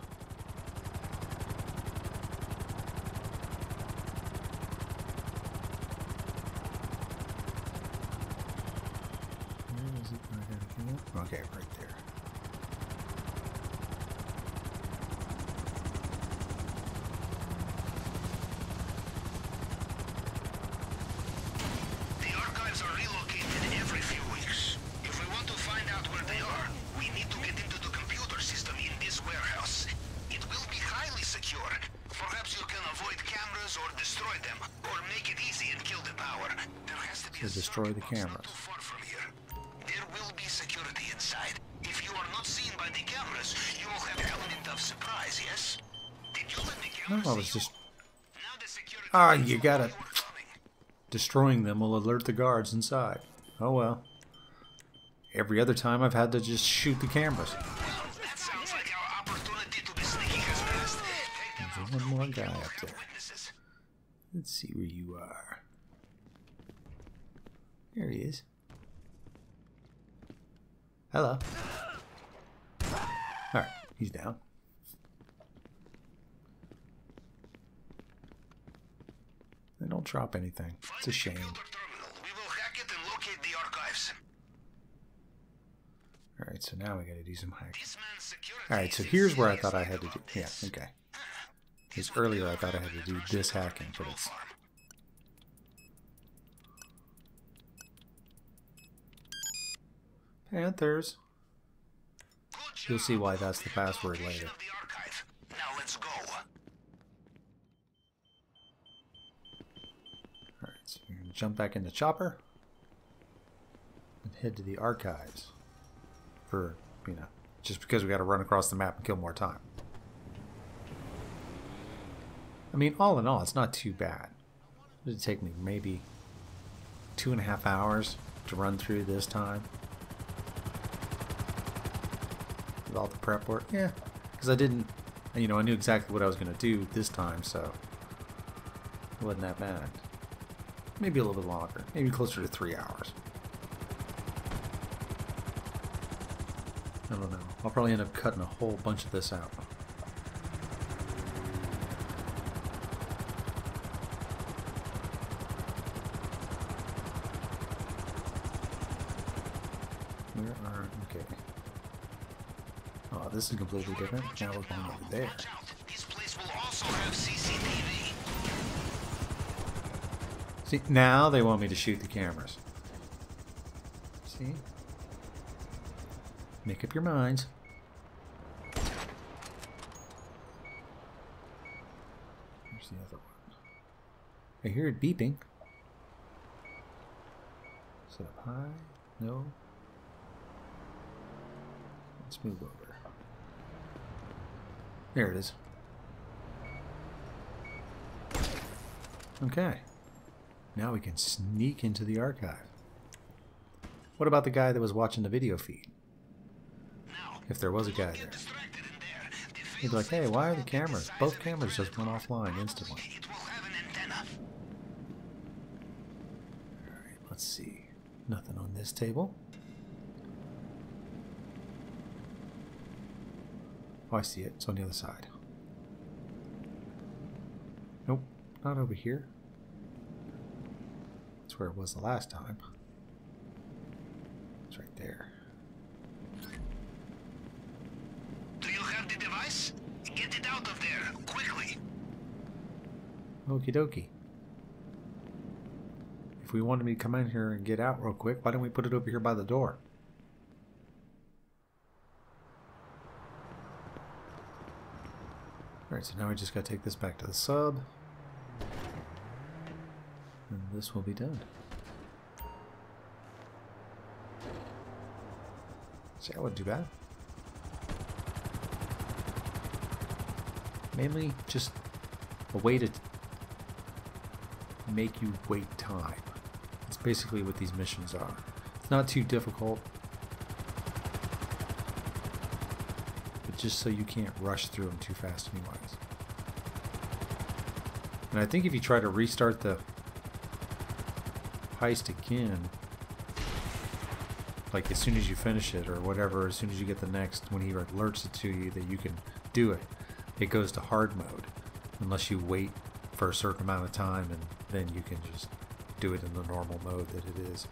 Cameras. too far from here. There will be security inside. If you are not seen by the cameras, you will have element of surprise, yes? Did you let the No, I was just Now the security Ah, you got it. you are coming. destroying them will alert the guards inside. Oh well. Every other time I've had to just shoot the cameras. That sounds like our opportunity to be sneaky has them There's one more guy up there. Let's see where you are. He is. Hello. Alright, he's down. They don't drop anything. It's a shame. Alright, so now we gotta do some hacking. Alright, so here's where I thought I had to do. Yeah, okay. Because earlier I thought I had to do this hacking, but it's. Panthers. You'll see why that's the password later. of the archive. Now let's go. Alright, so we're gonna jump back in the chopper and head to the archives for, you know, just because we gotta run across the map and kill more time. I mean, all in all, it's not too bad. It'd take me maybe two and a half hours to run through this time. With all the prep work. Yeah, because I didn't, you know, I knew exactly what I was going to do this time, so it wasn't that bad. Maybe a little bit longer. Maybe closer to three hours. I don't know. I'll probably end up cutting a whole bunch of this out. This is completely different. Now we're going over there. Watch out. This place will also have CCTV. See, now they want me to shoot the cameras. See? Make up your minds. Here's the other one. I hear it beeping. Is it up high? No. Let's move over. There it is. Okay. Now we can sneak into the archive. What about the guy that was watching the video feed? If there was a guy there. He'd be like, hey, why are the cameras? Both cameras just went offline instantly. Alright, let's see. Nothing on this table. Oh, I see it. It's on the other side. Nope, not over here. That's where it was the last time. It's right there. Do you have the device? Get it out of there, quickly. Okie dokie. If we wanted me to come in here and get out real quick, why don't we put it over here by the door? Alright, so now we just gotta take this back to the sub. And this will be done. See, that wasn't too bad. Mainly just a way to make you wait time. That's basically what these missions are. It's not too difficult, just so you can't rush through them too fast, anyways. And I think if you try to restart the heist again, like as soon as you finish it or whatever, as soon as you get the next, when he alerts it to you that you can do it, it goes to hard mode, unless you wait for a certain amount of time and then you can just do it in the normal mode that it is.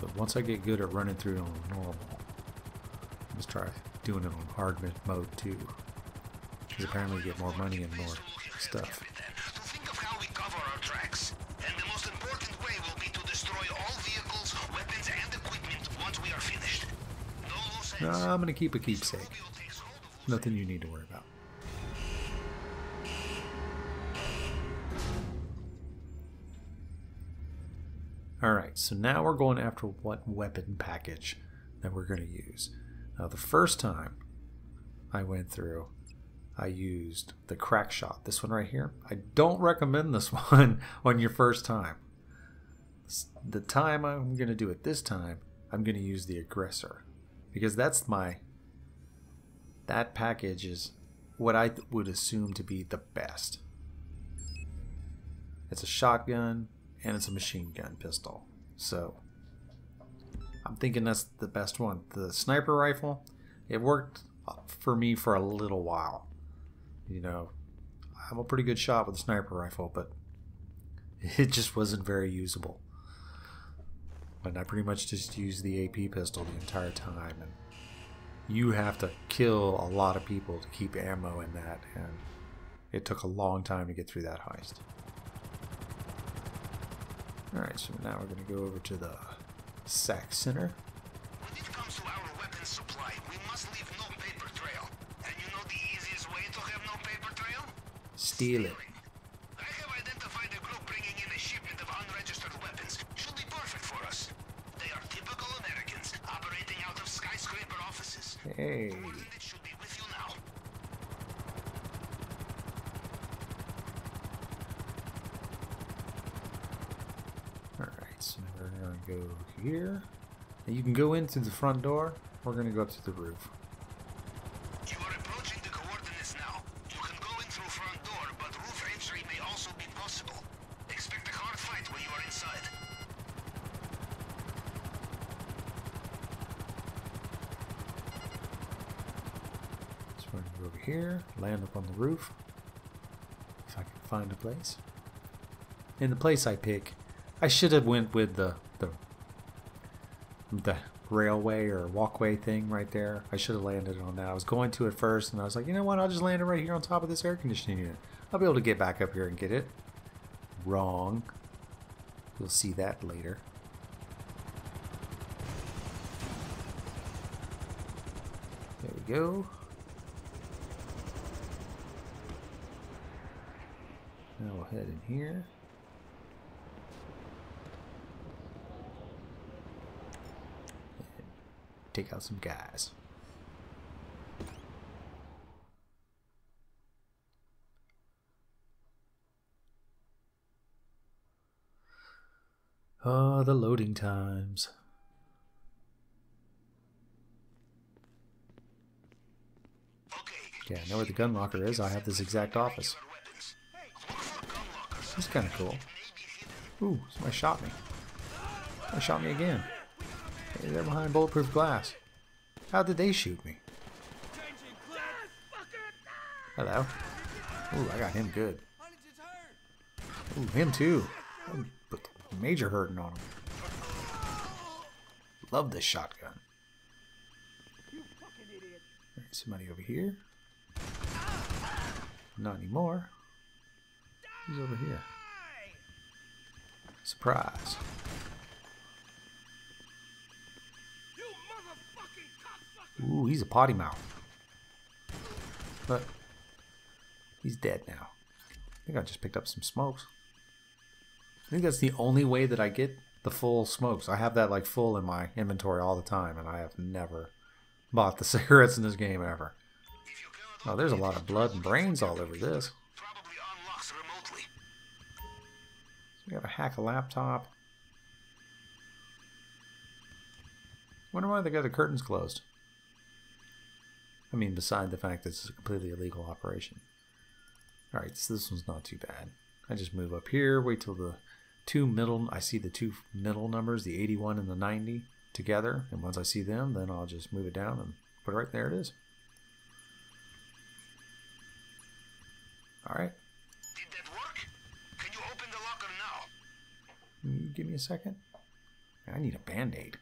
But once I get good at running through on normal, let's try doing it on hard mode too. Because apparently you get more money and more stuff. To think of how we cover our tracks. And the most important way will be to destroy all vehicles, weapons, and equipment once we are finished. No loose No, ends. I'm gonna keep a keepsake. Mobile takes hold of Nothing you need to worry about. Alright, so now we're going after what weapon package that we're going to use. Now, the first time I went through, I used the crack shot, this one right here. I don't recommend this one on your first time. The time I'm going to do it this time, I'm going to use the aggressor because that's my that package is what I would assume to be the best. It's a shotgun and it's a machine gun pistol. So I'm thinking that's the best one. The sniper rifle, it worked for me for a little while. You know, I'm a pretty good shot with a sniper rifle, but it just wasn't very usable. And I pretty much just used the AP pistol the entire time and you have to kill a lot of people to keep ammo in that, and it took a long time to get through that heist. Alright, so now we're going to go over to the SAC Center. When it comes to our weapons supply, we must leave no paper trail. And you know the easiest way to have no paper trail? Steal it. I have identified a group bringing in a shipment of unregistered weapons. Should be perfect for us. They are typical Americans, operating out of skyscraper offices. Hey. It should be with you now. Alright, so we're going to go here. Now you can go in through the front door. We're going to go up to the roof. You are approaching the coordinates now. You can go in through front door, but roof entry may also be possible. Expect a hard fight when you are inside. So we're going to go over here, land up on the roof. If I can find a place. In the place I pick, I should have went with the the the railway or walkway thing right there. I should have landed on that. I was going to at first, and I was like, you know what? I'll just land it right here on top of this air conditioning unit. I'll be able to get back up here and get it. Wrong. You'll see that later. There we go. Now we'll head in here. Take out some guys. Oh, the loading times. Okay. I know where the gun locker is. I have this exact office. That's kind of cool. Ooh, somebody shot me. Somebody shot me again. Hey, they're behind bulletproof glass. How did they shoot me? Hello. Ooh, I got him good. Ooh, him too. Put major hurting on him. Love this shotgun. Alright, somebody over here. Not anymore. He's over here? Surprise. Ooh, he's a potty mouth. But he's dead now. I think I just picked up some smokes. I think that's the only way that I get the full smokes. I have that like full in my inventory all the time, and I have never bought the cigarettes in this game ever. Oh, there's a lot of blood and brains all over this. We gotta hack a laptop. Wonder why they got the curtains closed. I mean, beside the fact that it's a completely illegal operation. Alright, so this one's not too bad. I just move up here, wait till the two middle, I see the two middle numbers, the 81 and the 90 together. And once I see them, then I'll just move it down and put it right there. It is. All right. Did that work? Can you open the locker now? You give me a second? I need a band-aid.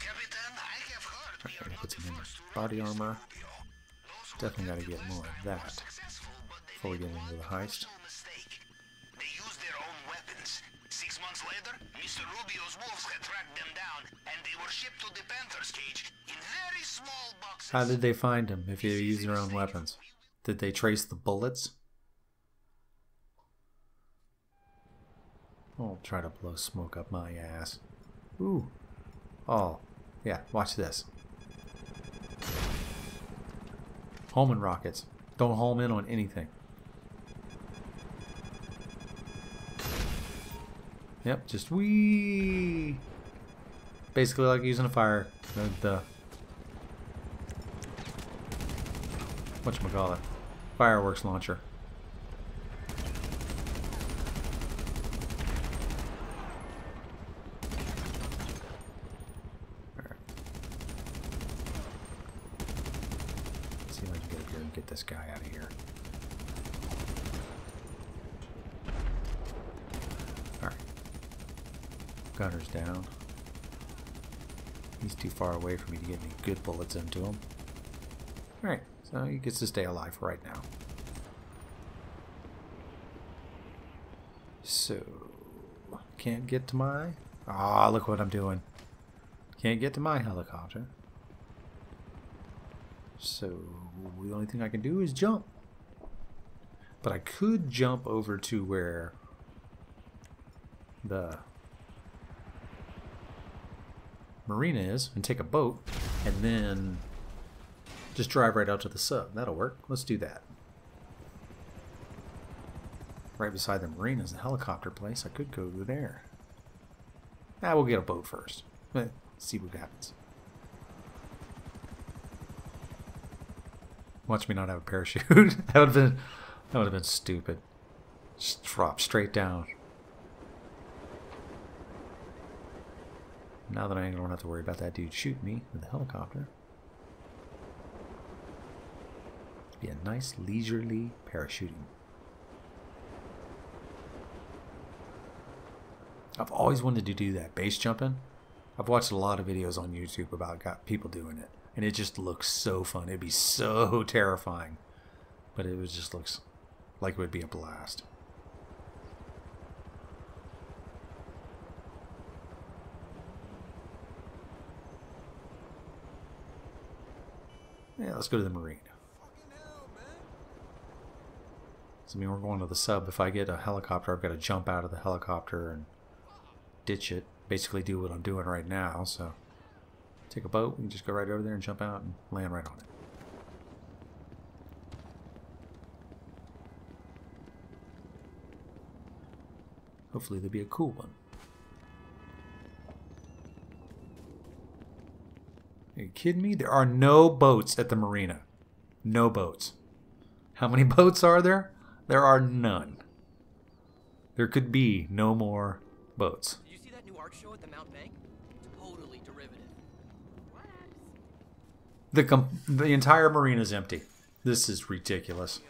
Capitan, I have heard we are Okay, put some in first to body armor. Rubio. Those who Definitely got to get more of that successful, but they before we get into the heist. fatal mistake. They used their own weapons. Six months later, Mr. Rubio's wolves had tracked them down, and they were shipped to the Panther's cage in very small boxes. How did they find him if they use their own weapons? Did they trace the bullets? I'll try to blow smoke up my ass. Ooh. Oh. Yeah, watch this. Homing rockets. Don't home in on anything. Yep, just wee. Basically like using a fire. The, the whatchamacallit, fireworks launcher. Alright. Let's see if I can get up here and get this guy out of here. Alright. Gunner's down. He's too far away for me to get any good bullets into him. Alright, so he gets to stay alive right now. So, can't get to my... Ah, look what I'm doing. Can't get to my helicopter. So, the only thing I can do is jump. But I could jump over to where the marina is and take a boat and then just drive right out to the sub. That'll work. Let's do that. Right beside the marina is the helicopter place. I could go there. Ah, we'll get a boat first. Eh, See what happens. Watch me not have a parachute. that would have been that would have been stupid. Just drop straight down. Now that I don't have to worry about that dude shooting me with the helicopter. Be a nice leisurely parachuting. I've always wanted to do that base jumping. I've watched a lot of videos on YouTube about got people doing it, and it just looks so fun. It'd be so terrifying, but it was just looks like it would be a blast. Yeah, let's go to the marine. So, I mean, we're going to the sub. If I get a helicopter, I've got to jump out of the helicopter and ditch it. Basically, do what I'm doing right now. So, take a boat and just go right over there and jump out and land right on it. Hopefully, there'll be a cool one. Are you kidding me? There are no boats at the marina. No boats. How many boats are there? There are none. There could be no more boats. Did you see that new art show at the Mount Bank? Totally derivative. The com- the entire marina is empty. This is ridiculous.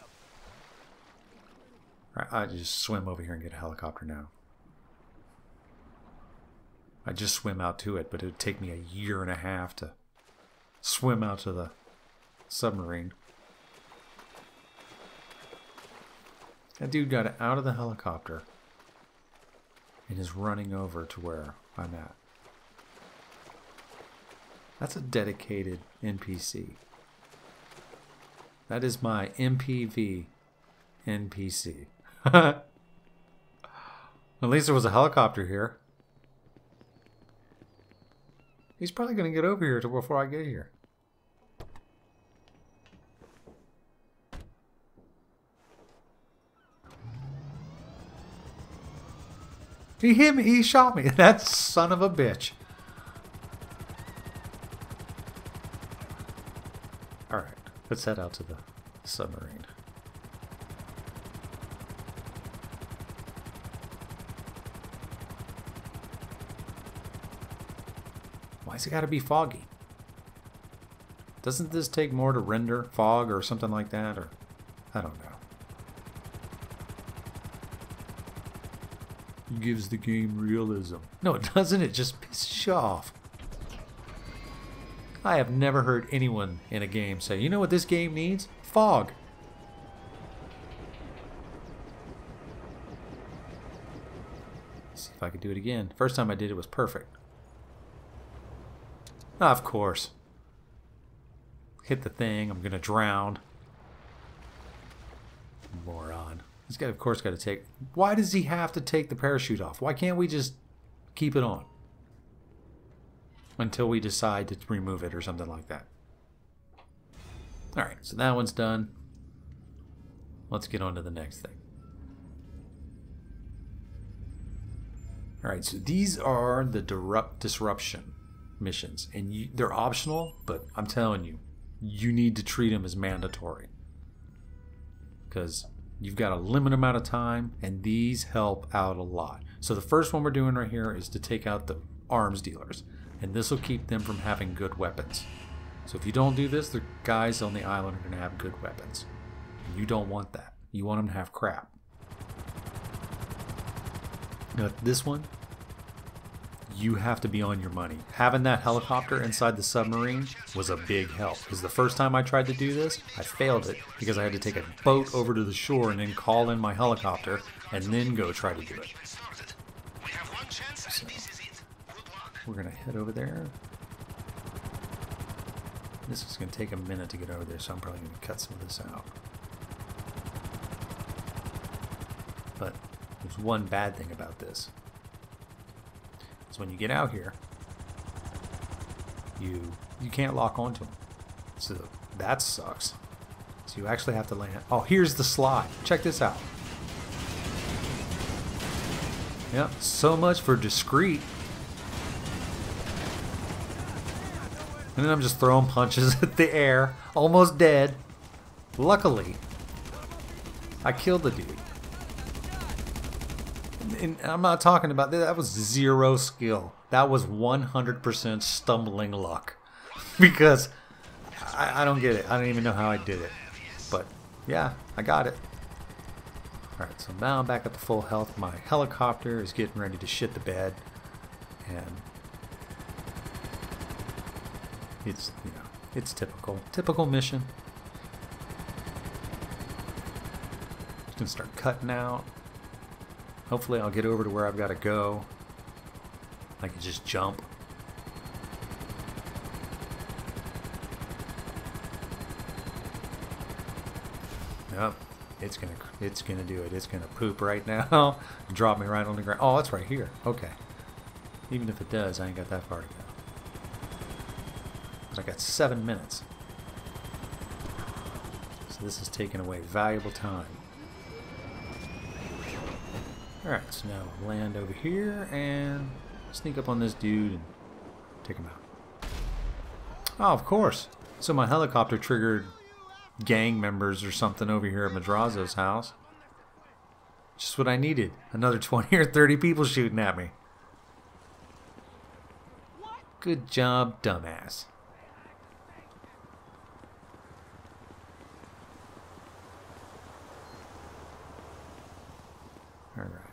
I, I just swim over here and get a helicopter now. I just swim out to it, but it would take me a year and a half to swim out to the submarine. That dude got out of the helicopter and is running over to where I'm at. That's a dedicated NPC. That is my MPV NPC. At least there was a helicopter here. He's probably going to get over here before I get here. He hit me. He shot me. That son of a bitch. All right. Let's head out to the submarine. Why's it got to be foggy? Doesn't this take more to render fog or something like that? Or I don't know. It Gives the game realism. No, it doesn't. It just pisses you off. I have never heard anyone in a game say, you know what this game needs? Fog. see if I could do it again. First time I did it was perfect. Ah, of course. Hit the thing. I'm to drown. Moron. He's got, of course, got to take... Why does he have to take the parachute off? Why can't we just keep it on? Until we decide to remove it or something like that. Alright, so that one's done. Let's get on to the next thing. Alright, so these are the disrupt disruption missions. And you, they're optional, but I'm telling you, you need to treat them as mandatory. Because you've got a limited amount of time, and these help out a lot. So the first one we're doing right here is to take out the arms dealers. And this will keep them from having good weapons. So if you don't do this, the guys on the island are going to have good weapons. You don't want that. You want them to have crap. Now this one, you have to be on your money. Having that helicopter inside the submarine was a big help. Because the first time I tried to do this, I failed it because I had to take a boat over to the shore and then call in my helicopter and then go try to do it. Luck. We're gonna head over there. This is gonna take a minute to get over there, so I'm probably gonna cut some of this out. But there's one bad thing about this. When you get out here, you you can't lock onto them. So that sucks. So you actually have to land. Oh, here's the slide. Check this out. Yep, so much for discreet. And then I'm just throwing punches at the air, almost dead. Luckily, I killed the dude. And I'm not talking about that. That was zero skill. That was 100% stumbling luck. Because I, I don't get it. I don't even know how I did it. But yeah, I got it. Alright, so now I'm back at the full health. My helicopter is getting ready to shit the bed. And it's, you know, it's typical. Typical mission. Just gonna start cutting out. Hopefully I'll get over to where I've got to go. I can just jump. Yep, it's gonna it's gonna do it. It's gonna poop right now. Drop me right on the ground. Oh, it's right here. Okay. Even if it does, I ain't got that far to go. I got seven minutes. So this is taking away valuable time. Alright, so now land over here and sneak up on this dude and take him out. Oh, of course. So my helicopter triggered gang members or something over here at Madrazo's house. Just what I needed. Another 20 or 30 people shooting at me. Good job, dumbass. Alright.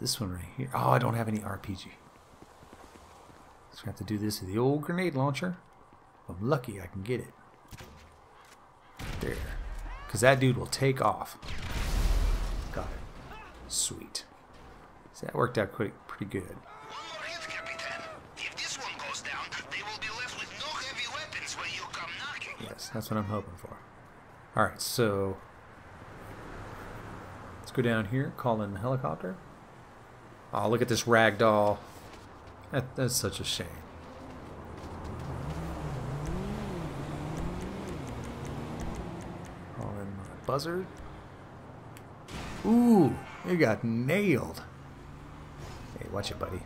This one right here. Oh, I don't have any RPG. So I have to do this with the old grenade launcher. If I'm lucky, I can get it. There. Because that dude will take off. Got it. Sweet. So that worked out pretty, pretty good. One more hit, Capitan. If this one goes down, they will be left with no heavy weapons when you come knocking. Yes, that's what I'm hoping for. Alright, so let's go down here, call in the helicopter. Oh, look at this rag doll. That, that's such a shame. Oh, In my buzzard. Ooh, it got nailed. Hey, watch it, buddy.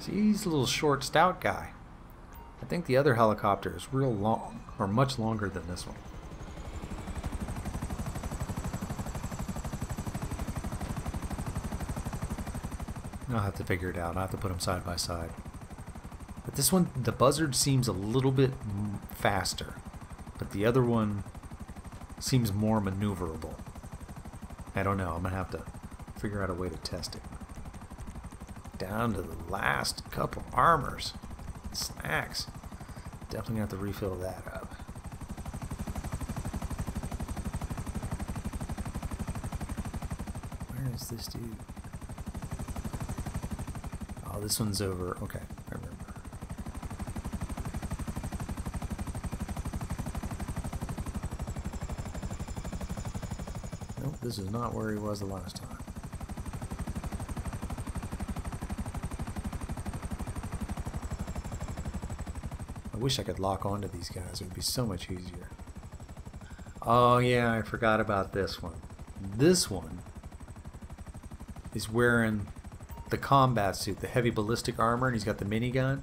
See, he's a little short, stout guy. I think the other helicopter is real long, or much longer than this one. I'll have to figure it out. I'll have to put them side by side. But this one, the Buzzard seems a little bit faster. But the other one seems more maneuverable. I don't know. I'm to have to figure out a way to test it. Down to the last couple armors. Snacks. Definitely have to refill that up. Where is this dude? This one's over. Okay, I remember. Nope, this is not where he was the last time. I wish I could lock onto these guys. It would be so much easier. Oh yeah, I forgot about this one. This one is wearing the combat suit, the heavy ballistic armor, and he's got the minigun.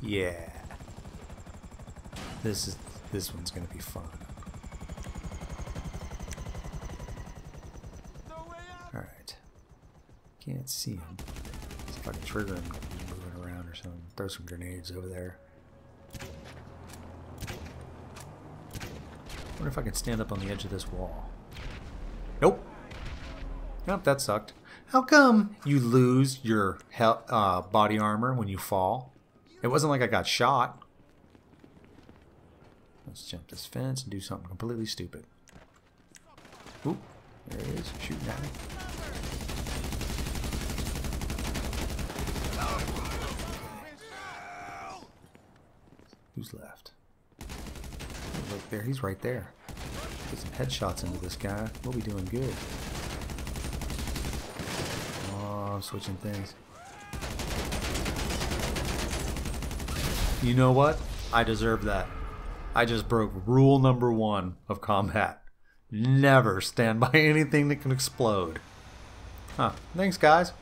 Yeah. This is this one's gonna be fun. Alright. Can't see him. I can trigger him moving around or something. Throw some grenades over there. wonder if I can stand up on the edge of this wall. Nope. Nope, that sucked. How come you lose your uh, body armor when you fall? It wasn't like I got shot. Let's jump this fence and do something completely stupid. Oop, there he is, shooting at me. Who's left? Look there, he's right there. Get some headshots into this guy. We'll be doing good. I'm switching things. You know what? I deserve that. I just broke rule number one of combat. Never stand by anything that can explode. Huh. Thanks, guys.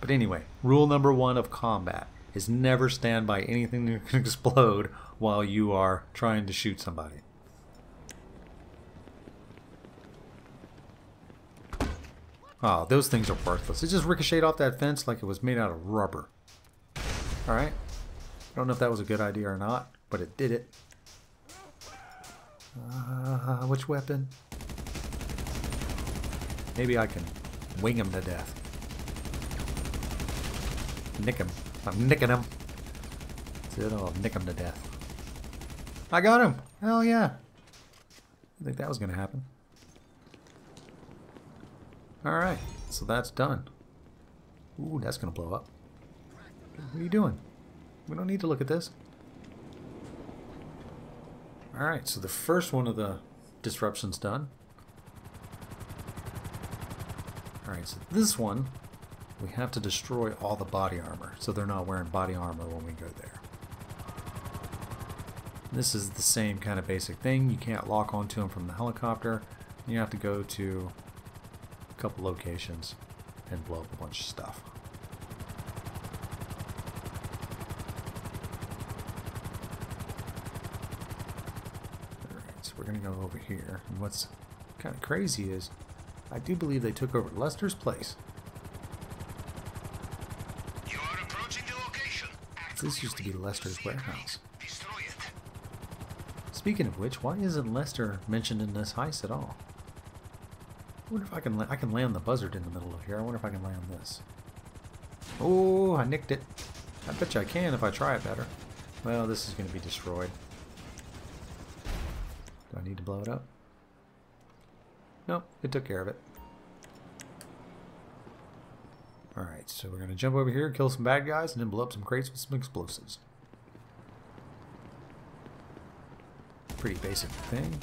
But anyway, rule number one of combat is never stand by anything that can explode while you are trying to shoot somebody. Oh, those things are worthless. It just ricocheted off that fence like it was made out of rubber. Alright. I don't know if that was a good idea or not, but it did it. Uh, which weapon? Maybe I can wing him to death. Nick him. I'm nicking him. That's it. I'll nick him to death. I got him! Hell yeah! I think that was to happen. Alright, so that's done. Ooh, that's to blow up. What are you doing? We don't need to look at this. Alright, so the first one of the disruptions done. Alright, so this one, we have to destroy all the body armor, so they're not wearing body armor when we go there. This is the same kind of basic thing. You can't lock onto them from the helicopter. You have to go to couple locations and blow up a bunch of stuff. Alright, so we're going to go over here. And what's kind of crazy is I do believe they took over Lester's place. You are approaching the location. This used to be Lester's warehouse. Destroy it. Speaking of which, why isn't Lester mentioned in this heist at all? I wonder if I can I can land the buzzard in the middle of here. I wonder if I can land this. Oh, I nicked it. I bet you I can if I try it better. Well, this is going to be destroyed. Do I need to blow it up? Nope, it took care of it. Alright, so we're going to jump over here, kill some bad guys, and then blow up some crates with some explosives. pretty basic thing.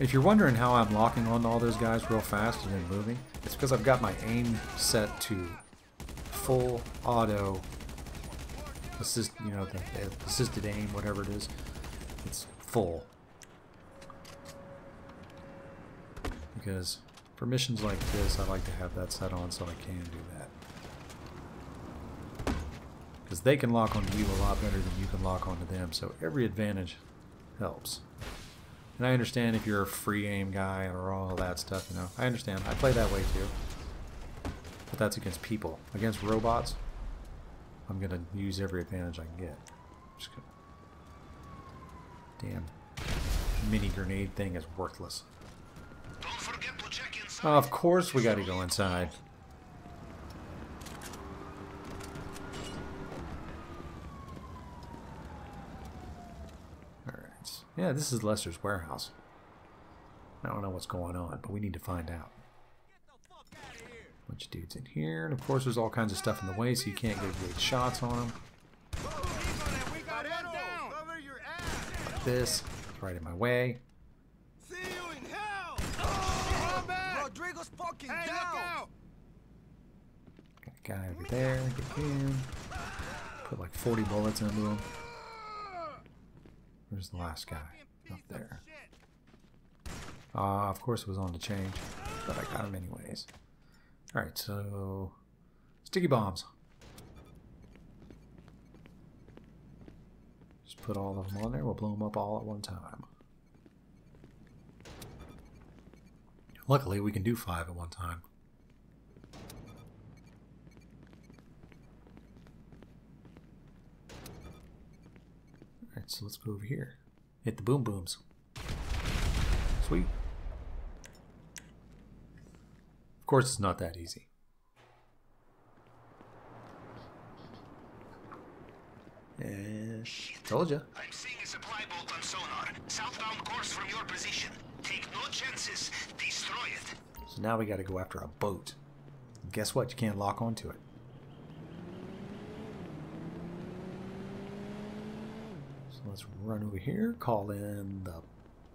If you're wondering how I'm locking onto all those guys real fast and then moving, it's because I've got my aim set to full auto assist, you know, the, the assisted aim, whatever it is. It's full. Because For missions like this, I like to have that set on so I can do that. Because they can lock onto you a lot better than you can lock onto them, so every advantage helps. And I understand if you're a free aim guy or all that stuff, you know. I understand. I play that way too. But that's against people. Against robots, I'm going to use every advantage I can get. Just gonna... Damn. Mini grenade thing is worthless. Don't forget to check inside. Of course we got to go inside. Alright. Yeah, this is Lester's warehouse. I don't know what's going on, but we need to find out. Bunch of dudes in here, and of course there's all kinds of stuff in the way, so you can't get great shots on them. This, right in my way. See you in hell. Back. Rodrigo's fucking Hey, down. Got a guy over there, get him. Put like 40 bullets into him. Where's the last guy? Up there. Ah, of course it was on the change, but I got him anyways. Alright, so... Sticky bombs. Just put all of them on there, we'll blow them up all at one time. Luckily, we can do five at one time. Alright, so let's go over here. Hit the boom booms. Sweet. Of course, it's not that easy. And told you. I'm seeing a supply boat on sonar. Southbound course from your position. Take no chances. Destroy it. So now we got to go after a boat. Guess what? You can't lock onto it. Let's run over here. Call in the.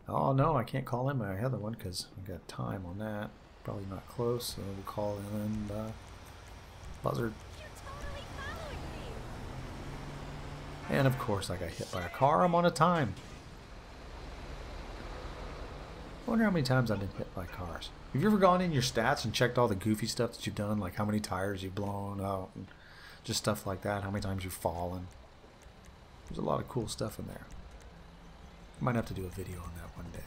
Oh no, I can't call in my other one because I got time on that. Probably not close, so we'll call in the buzzard. And of course, I got hit by a car. I'm on a time. I wonder how many times I've been hit by cars. Have you ever gone in your stats and checked all the goofy stuff that you've done, like how many tires you've blown out and just stuff like that, how many times you've fallen? There's a lot of cool stuff in there. Might have to do a video on that one day.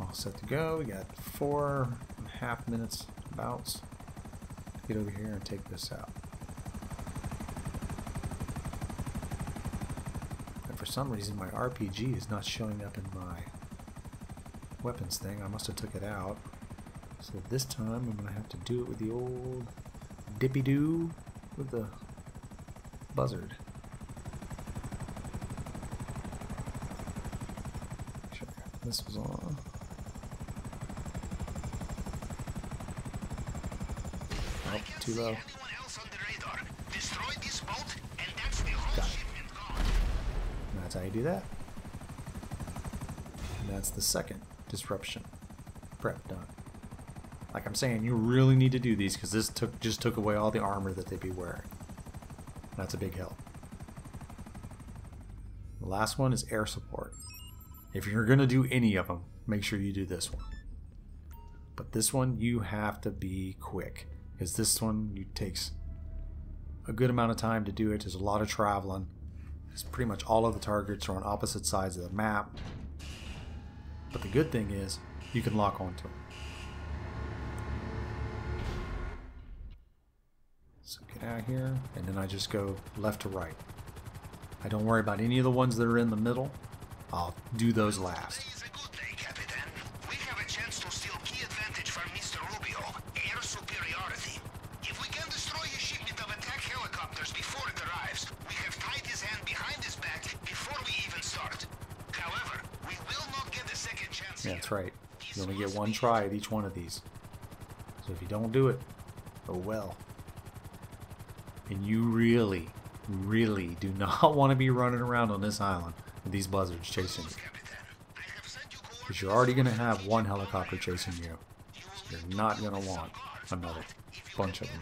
All set to go. We got four and a half minutes bouts. Get over here and take this out. And for some reason my RPG is not showing up in my weapons thing. I must have took it out. So this time I'm going to have to do it with the old dippy-doo with the buzzard. Sure, this was on. Oh, too low. Anyone else on the radar? Destroy this boat, and that's the whole Got it. shipment gone. And that's how you do that. And that's the second disruption. Prep done. Like I'm saying, you really need to do these because this took just took away all the armor that they'd be wearing. That's a big help. The last one is air support. If you're going to do any of them, make sure you do this one. But this one, you have to be quick because this one you takes a good amount of time to do it. There's a lot of traveling. It's pretty much all of the targets are on opposite sides of the map. But the good thing is, you can lock onto them. So get out here, and then I just go left to right. I don't worry about any of the ones that are in the middle. I'll do those last. Today is a good day, Capitan. We have a chance to steal key advantage from Mr. Rubio. Air superiority. If we can destroy a shipment of attack helicopters before it arrives, we have tied his hand behind his back before we even start. However, we will not get a second chance Yeah, here. that's right. You only get one try at each one of these. So if you don't do it, oh well. And you really, really do not want to be running around on this island with these buzzards chasing you. Because you're already going to have one helicopter chasing you. You're not going to want another bunch of them.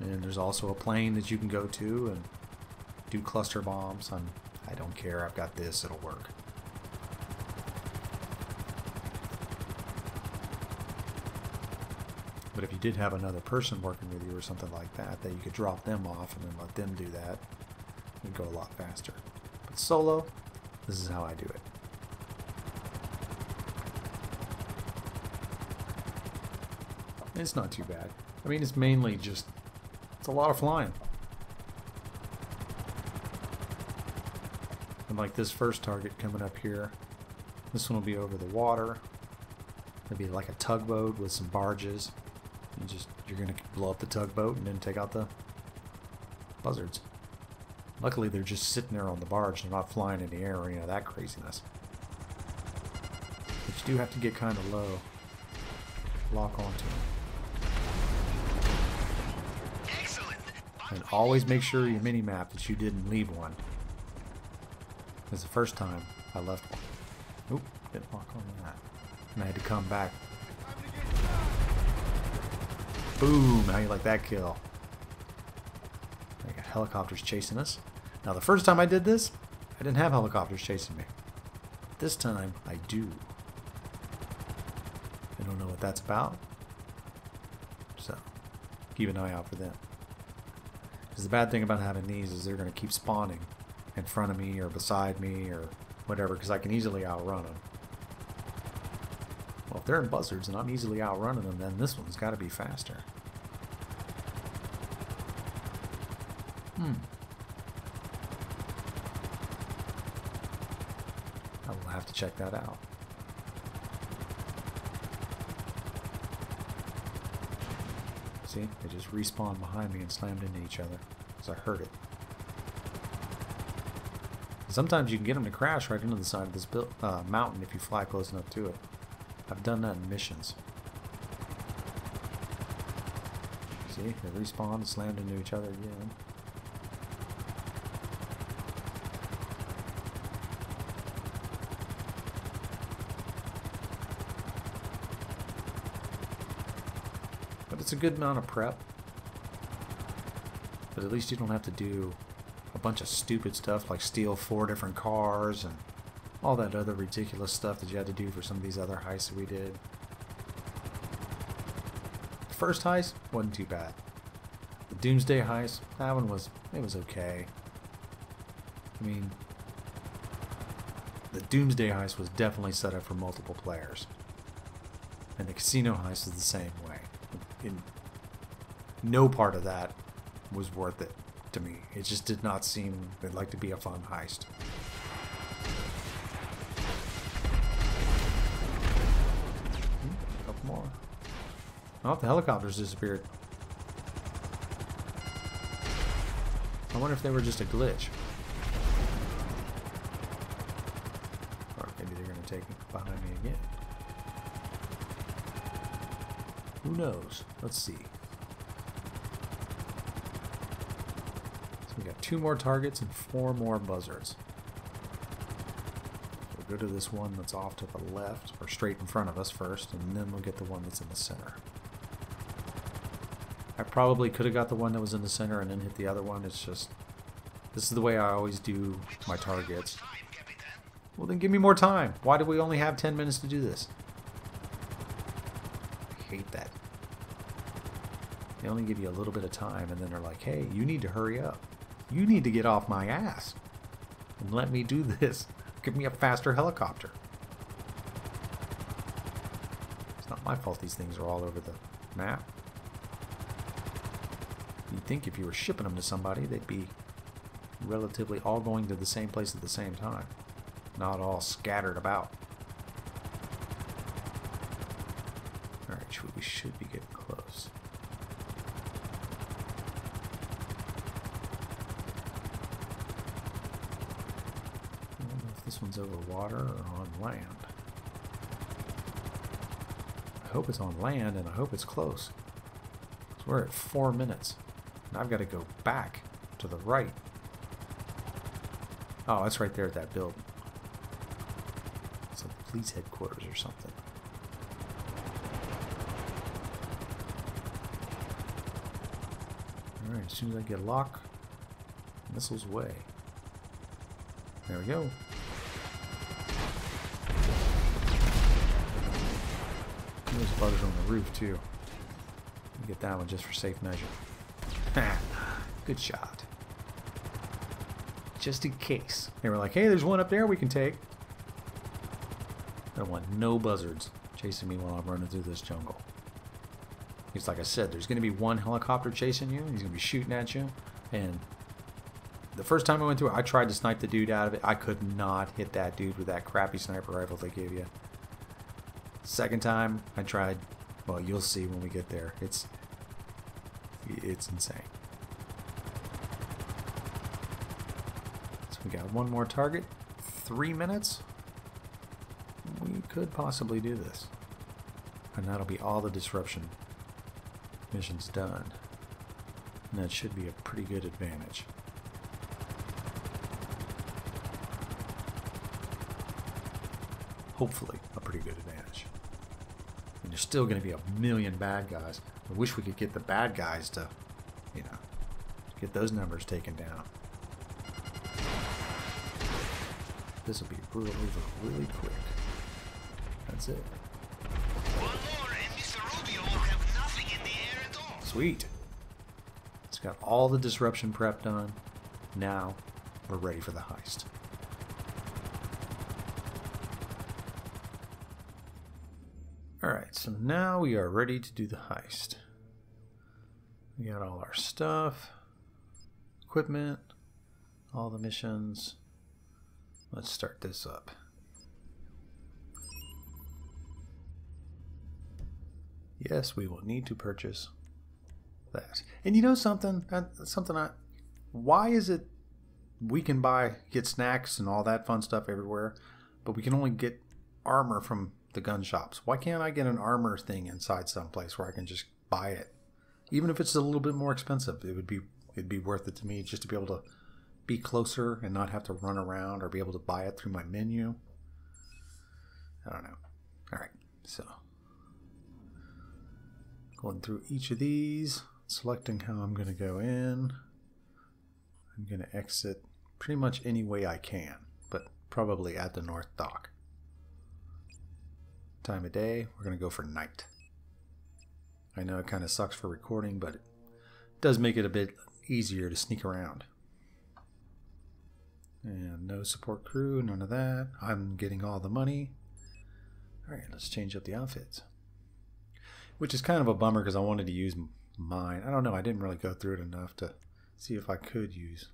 And there's also a plane that you can go to and do cluster bombs. I'm, I don't care. I've got this. It'll work. But if you did have another person working with you or something like that, that you could drop them off and then let them do that, it'd go a lot faster. But solo, this is how I do it. It's not too bad. I mean, it's mainly just, it's a lot of flying. And like this first target coming up here, this one will be over the water. It'll be like a tugboat with some barges. You just, you're gonna blow up the tugboat and then take out the buzzards. Luckily, they're just sitting there on the barge. They're not flying in the air or any of that craziness. But you do have to get kind of low. Lock onto them. Excellent. And always make sure your mini map that you didn't leave one. Because the first time I left one. Oop, didn't lock on that. And I had to come back. Boom! How you like that kill? I got helicopters chasing us. Now the first time I did this, I didn't have helicopters chasing me. This time I do. I don't know what that's about. So, keep an eye out for them. Because the bad thing about having these is they're going to keep spawning in front of me or beside me or whatever because I can easily outrun them. Well, if they're in buzzards and I'm easily outrunning them, then this one's got to be faster. Hmm. I will have to check that out. See, they just respawned behind me and slammed into each other because I heard it. Sometimes you can get them to crash right into the side of this uh, mountain if you fly close enough to it. I've done that in missions. See, they respawned and slammed into each other again. It's a good amount of prep. But at least you don't have to do a bunch of stupid stuff like steal four different cars and all that other ridiculous stuff that you had to do for some of these other heists that we did. The first heist wasn't too bad. The Doomsday heist, that one was, it was okay. I mean, the Doomsday heist was definitely set up for multiple players. And the casino heist is the same way. No part of that was worth it to me. It just did not seem like to be a fun heist. Hmm, couple more. Oh, the helicopters disappeared. I wonder if they were just a glitch. Who knows? Let's see. So we got two more targets and four more buzzards. We'll go to this one that's off to the left, or straight in front of us first, and then we'll get the one that's in the center. I probably could have got the one that was in the center and then hit the other one. It's just, this is the way I always do my targets. Well, then give me more time. Why do we only have 10 minutes to do this? I hate that. They only give you a little bit of time, and then they're like, hey, you need to hurry up. You need to get off my ass and let me do this. Give me a faster helicopter. It's not my fault these things are all over the map. You'd think if you were shipping them to somebody, they'd be relatively all going to the same place at the same time, not all scattered about. Alright, we should be getting close. I don't know if this one's over water or on land. I hope it's on land and I hope it's close. 'Cause we're at four minutes. And I've got to go back to the right. Oh, that's right there at that building. It's like police headquarters or something. Alright, as soon as I get a lock, missiles away. There we go. There's on the roof too. Get that one just for safe measure. Good shot. Just in case. They were like, hey, there's one up there we can take. I don't want no buzzards chasing me while I'm running through this jungle. It's like I said, there's going to be one helicopter chasing you. He's going to be shooting at you. And the first time I went through it, I tried to snipe the dude out of it. I could not hit that dude with that crappy sniper rifle they gave you. Second time, I tried. Well, you'll see when we get there. It's it's insane. So we got one more target. Three minutes. We could possibly do this. And that'll be all the disruption missions done. And that should be a pretty good advantage. Hopefully, pretty good advantage. And there's still going to be a million bad guys. I wish we could get the bad guys to, you know, get those numbers taken down. This will be really, really quick. That's it. One more, and Mr. Rubio will have nothing in the air at all. Sweet. It's got all the disruption prep done. Now we're ready for the heist. Alright, so now we are ready to do the heist. We got all our stuff, equipment, all the missions. Let's start this up. Yes, we will need to purchase that. And you know something? That- Something I. Why is it we can buy, get snacks and all that fun stuff everywhere, but we can only get armor from the gun shops? Why can't I get an armor thing inside someplace where I can just buy it? Even if it's a little bit more expensive, it would be it'd be worth it to me just to be able to be closer and not have to run around or be able to buy it through my menu. I don't know. All right, so going through each of these, selecting how I'm going to go in. I'm going to exit pretty much any way I can, but probably at the north dock. Time of day, we're going to go for night. I know it kind of sucks for recording, but it does make it a bit easier to sneak around. And no support crew, none of that. I'm getting all the money. All right, let's change up the outfits which is kind of a bummer because I wanted to use mine. I don't know. I didn't really go through it enough to see if I could use.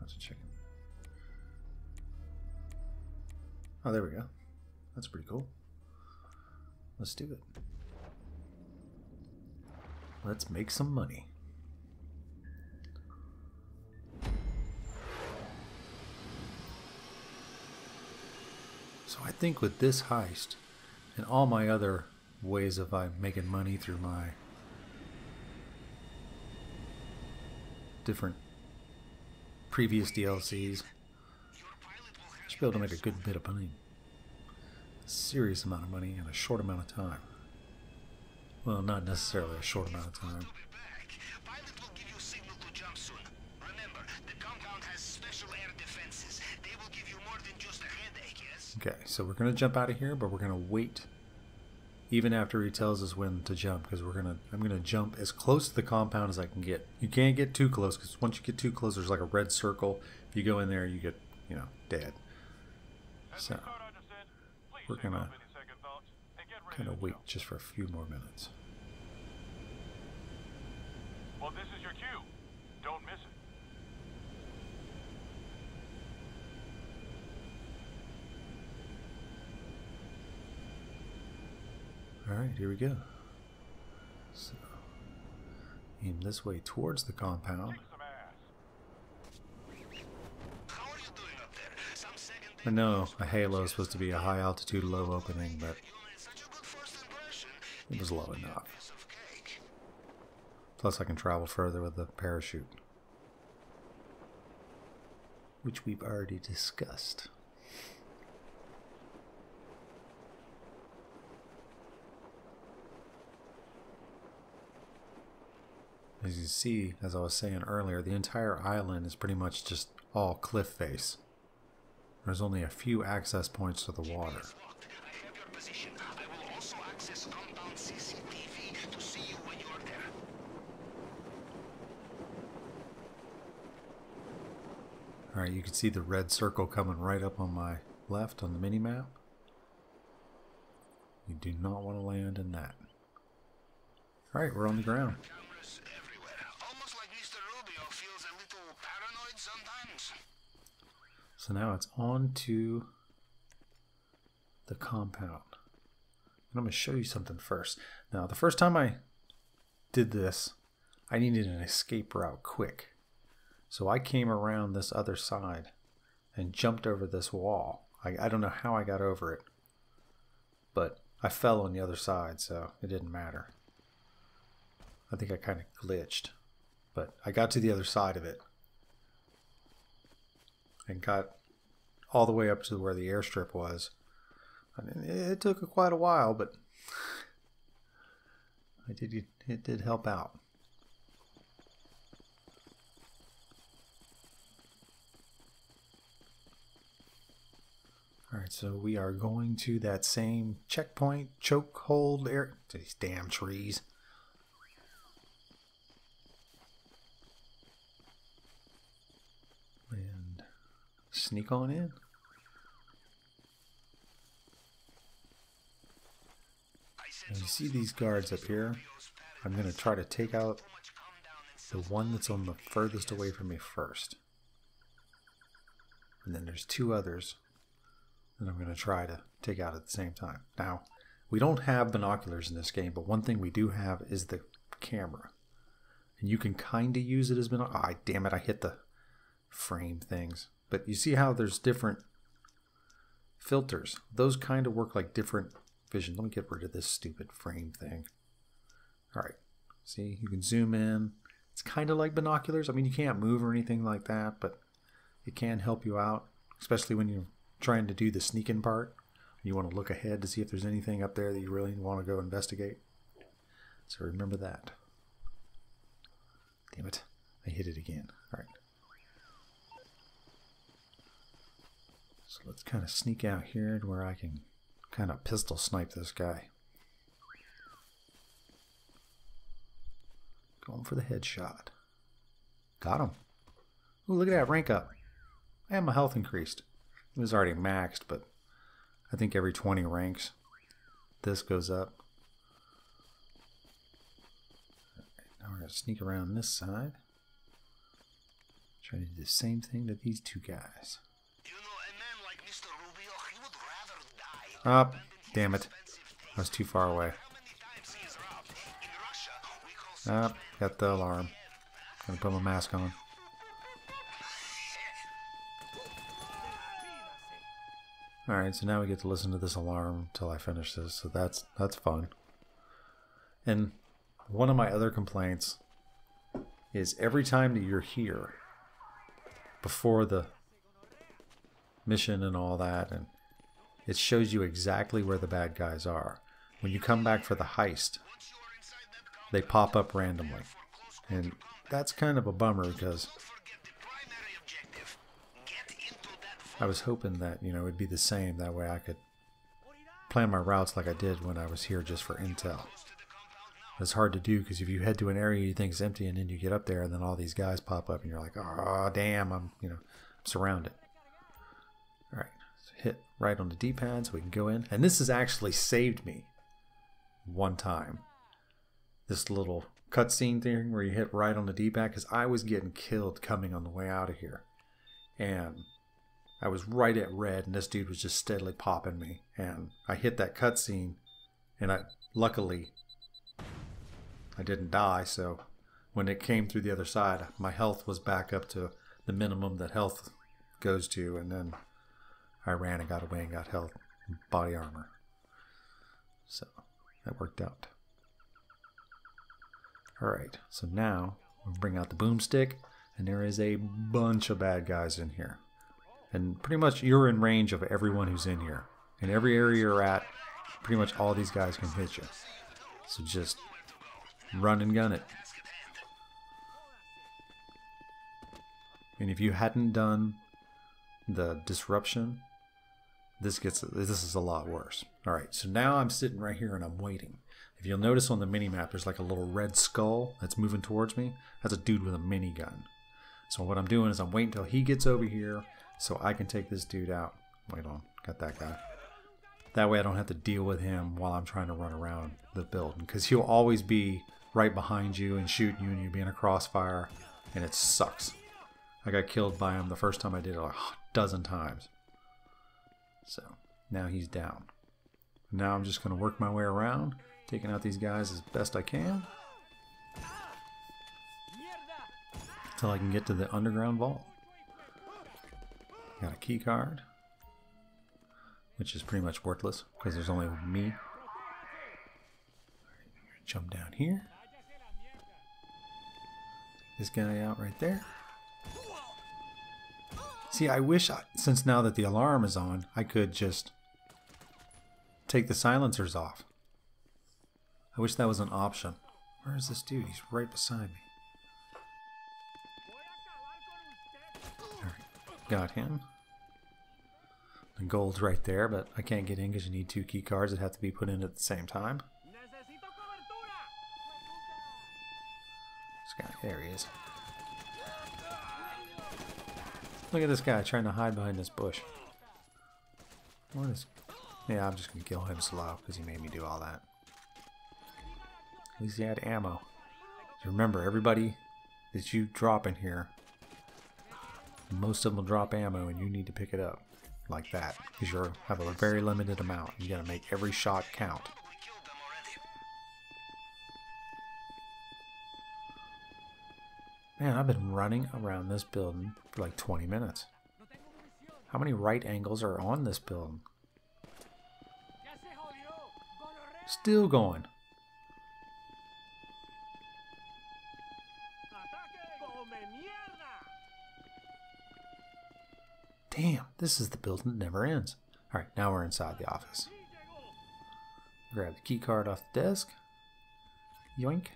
Let's check. Oh, there we go. That's pretty cool. Let's do it. Let's make some money. So I think with this heist, and all my other ways of uh, making money through my different previous DLCs. Should be able to make a good bit of money. A serious amount of money in a short amount of time. Well, not necessarily a short amount of time. Be back. Pilot will give you signal to jump soon. Remember, the compound has special air defenses. They will give you more than just a headache. Okay, so we're gonna jump out of here, but we're gonna wait even after he tells us when to jump because we're gonna I'm gonna jump as close to the compound as I can get. You can't get too close because once you get too close, there's like a red circle. If you go in there, you get you know dead. So we're gonna kind of wait just for a few more minutes. Well, this is your cue. Don't miss it. All right, here we go. So aim this way towards the compound. Some ass. How are you doing up there? Some second I know a halo is supposed to be a high altitude, low opening, but it was low enough. Plus, I can travel further with the parachute, which we've already discussed. As you see, as I was saying earlier, the entire island is pretty much just all cliff face. There's only a few access points to the water. Locked. I have your position. I will also access compound CCTV to see you when you are there. Alright, you can see the red circle coming right up on my left on the mini map. You do not want to land in that. Alright, we're on the ground. So now it's on to the compound. And I'm going to show you something first. Now, the first time I did this, I needed an escape route quick. So I came around this other side and jumped over this wall. I, I don't know how I got over it, but I fell on the other side, so it didn't matter. I think I kind of glitched, but I got to the other side of it and got all the way up to where the airstrip was. And it, it took quite a while, but I did it did help out. All right, so we are going to that same checkpoint chokehold air. These damn trees. And sneak on in. You see these guards up here? I'm going to try to take out the one that's on the furthest away from me first. And then there's two others that I'm going to try to take out at the same time. Now, we don't have binoculars in this game, but one thing we do have is the camera. And you can kind of use it as binoculars. Ah, damn it, I hit the frame things. But you see how there's different filters. Those kind of work like different vision. Let me get rid of this stupid frame thing. All right. See, you can zoom in. It's kind of like binoculars. I mean, you can't move or anything like that, but it can help you out, especially when you're trying to do the sneaking part. You want to look ahead to see if there's anything up there that you really want to go investigate. So remember that. Damn it. I hit it again. All right. So let's kind of sneak out here to where I can kind of pistol snipe this guy. Going for the headshot. Got him. Ooh, look at that rank up. And my health increased. It was already maxed, but I think every 20 ranks, this goes up. now we're going to sneak around this side. Try to do the same thing to these two guys. Up. damn it. I was too far away. Up. got the alarm. Gonna put my mask on. Alright, so now we get to listen to this alarm until I finish this, so that's that's fun. And one of my other complaints is every time that you're here before the mission and all that and it shows you exactly where the bad guys are. When you come back for the heist, they pop up randomly. And that's kind of a bummer because I was hoping that, you know, it'd be the same. That way I could plan my routes like I did when I was here just for intel. It's hard to do because if you head to an area you think is empty and then you get up there and then all these guys pop up and you're like, oh, damn, I'm, you know, surrounded. All right, so hit right on the D-pad so we can go in. And this has actually saved me one time. This little cutscene thing where you hit right on the D-pad because I was getting killed coming on the way out of here. And I was right at red, and this dude was just steadily popping me. And I hit that cutscene, and I luckily I didn't die. So when it came through the other side, my health was back up to the minimum that health goes to, and then I ran and got away and got health, body armor. So that worked out. All right, so now we'll bring out the boomstick, and there is a bunch of bad guys in here. And pretty much you're in range of everyone who's in here. In every area you're at, pretty much all these guys can hit you. So just run and gun it. And if you hadn't done the disruption, this gets this is a lot worse. All right, so now I'm sitting right here and I'm waiting. If you'll notice on the mini map, there's like a little red skull that's moving towards me. That's a dude with a minigun. So what I'm doing is I'm waiting until he gets over here so I can take this dude out. Wait on, got that guy. That way I don't have to deal with him while I'm trying to run around the building because he'll always be right behind you and shooting you and you be in a crossfire and it sucks. I got killed by him the first time I did it a dozen times. So now he's down. Now I'm just going to work my way around, taking out these guys as best I can. Until I can get to the underground vault. Got a key card. Which is pretty much worthless because there's only me. Jump down here. This guy out right there. See, I wish, I, since now that the alarm is on, I could just take the silencers off. I wish that was an option. Where is this dude? He's right beside me. Got him. The gold's right there, but I can't get in because you need two key cards that have to be put in at the same time. This guy, there he is. Look at this guy trying to hide behind this bush. What is... Yeah, I'm just to kill him slow because he made me do all that. At least he had ammo. Remember, everybody that you drop in here, most of them will drop ammo and you need to pick it up like that because you have a very limited amount. You got to make every shot count. Man, I've been running around this building for like 20 minutes. How many right angles are on this building? Still going. Damn, this is the building that never ends. Alright, now we're inside the office. Grab the key card off the desk. Yoink.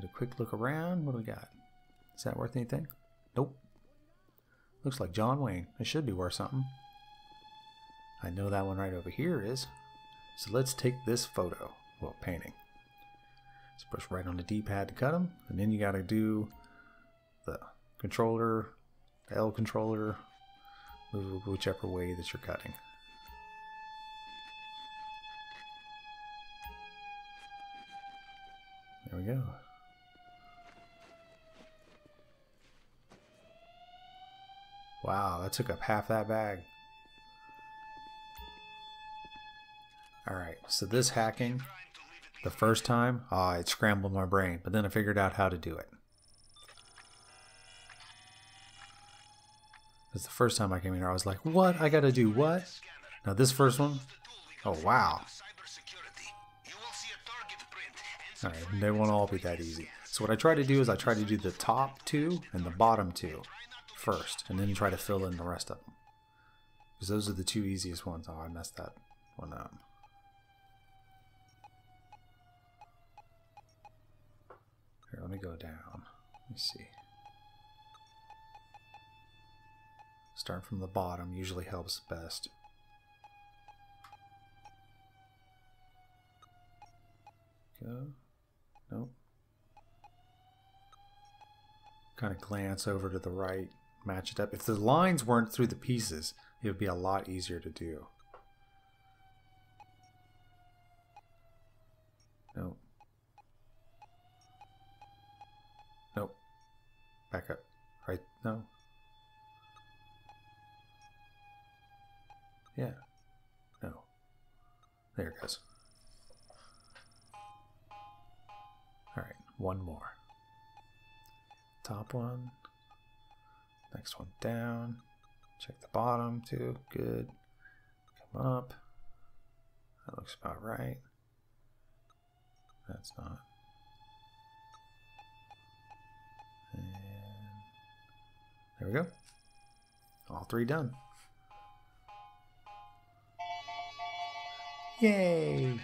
Get a quick look around. What do we got? Is that worth anything? Nope. Looks like John Wayne. It should be worth something. I know that one right over here is. So let's take this photo. Well, painting. Let's push right on the D-pad to cut them. And then you got to do the controller, the L controller, move whichever way that you're cutting. There we go. Wow, that took up half that bag. Alright, so this hacking, the first time, ah, oh, it scrambled my brain, but then I figured out how to do it. Because the first time I came in here, I was like, what? I gotta do what? Now this first one, oh wow. Alright, they won't all be that easy. So what I try to do is I try to do the top two and the bottom two first, and then try to fill in the rest of them. Because those are the two easiest ones. Oh, I messed that one up. Here, let me go down. Let me see. Start from the bottom usually helps best. Go. Nope. Kind of glance over to the right match it up. If the lines weren't through the pieces, it would be a lot easier to do. Nope. Nope. Back up. Right? No. Yeah. No. There it goes. Alright, one more. Top one. Next one down. Check the bottom too. Good. Come up. That looks about right. That's not. And there we go. All three done. Yay!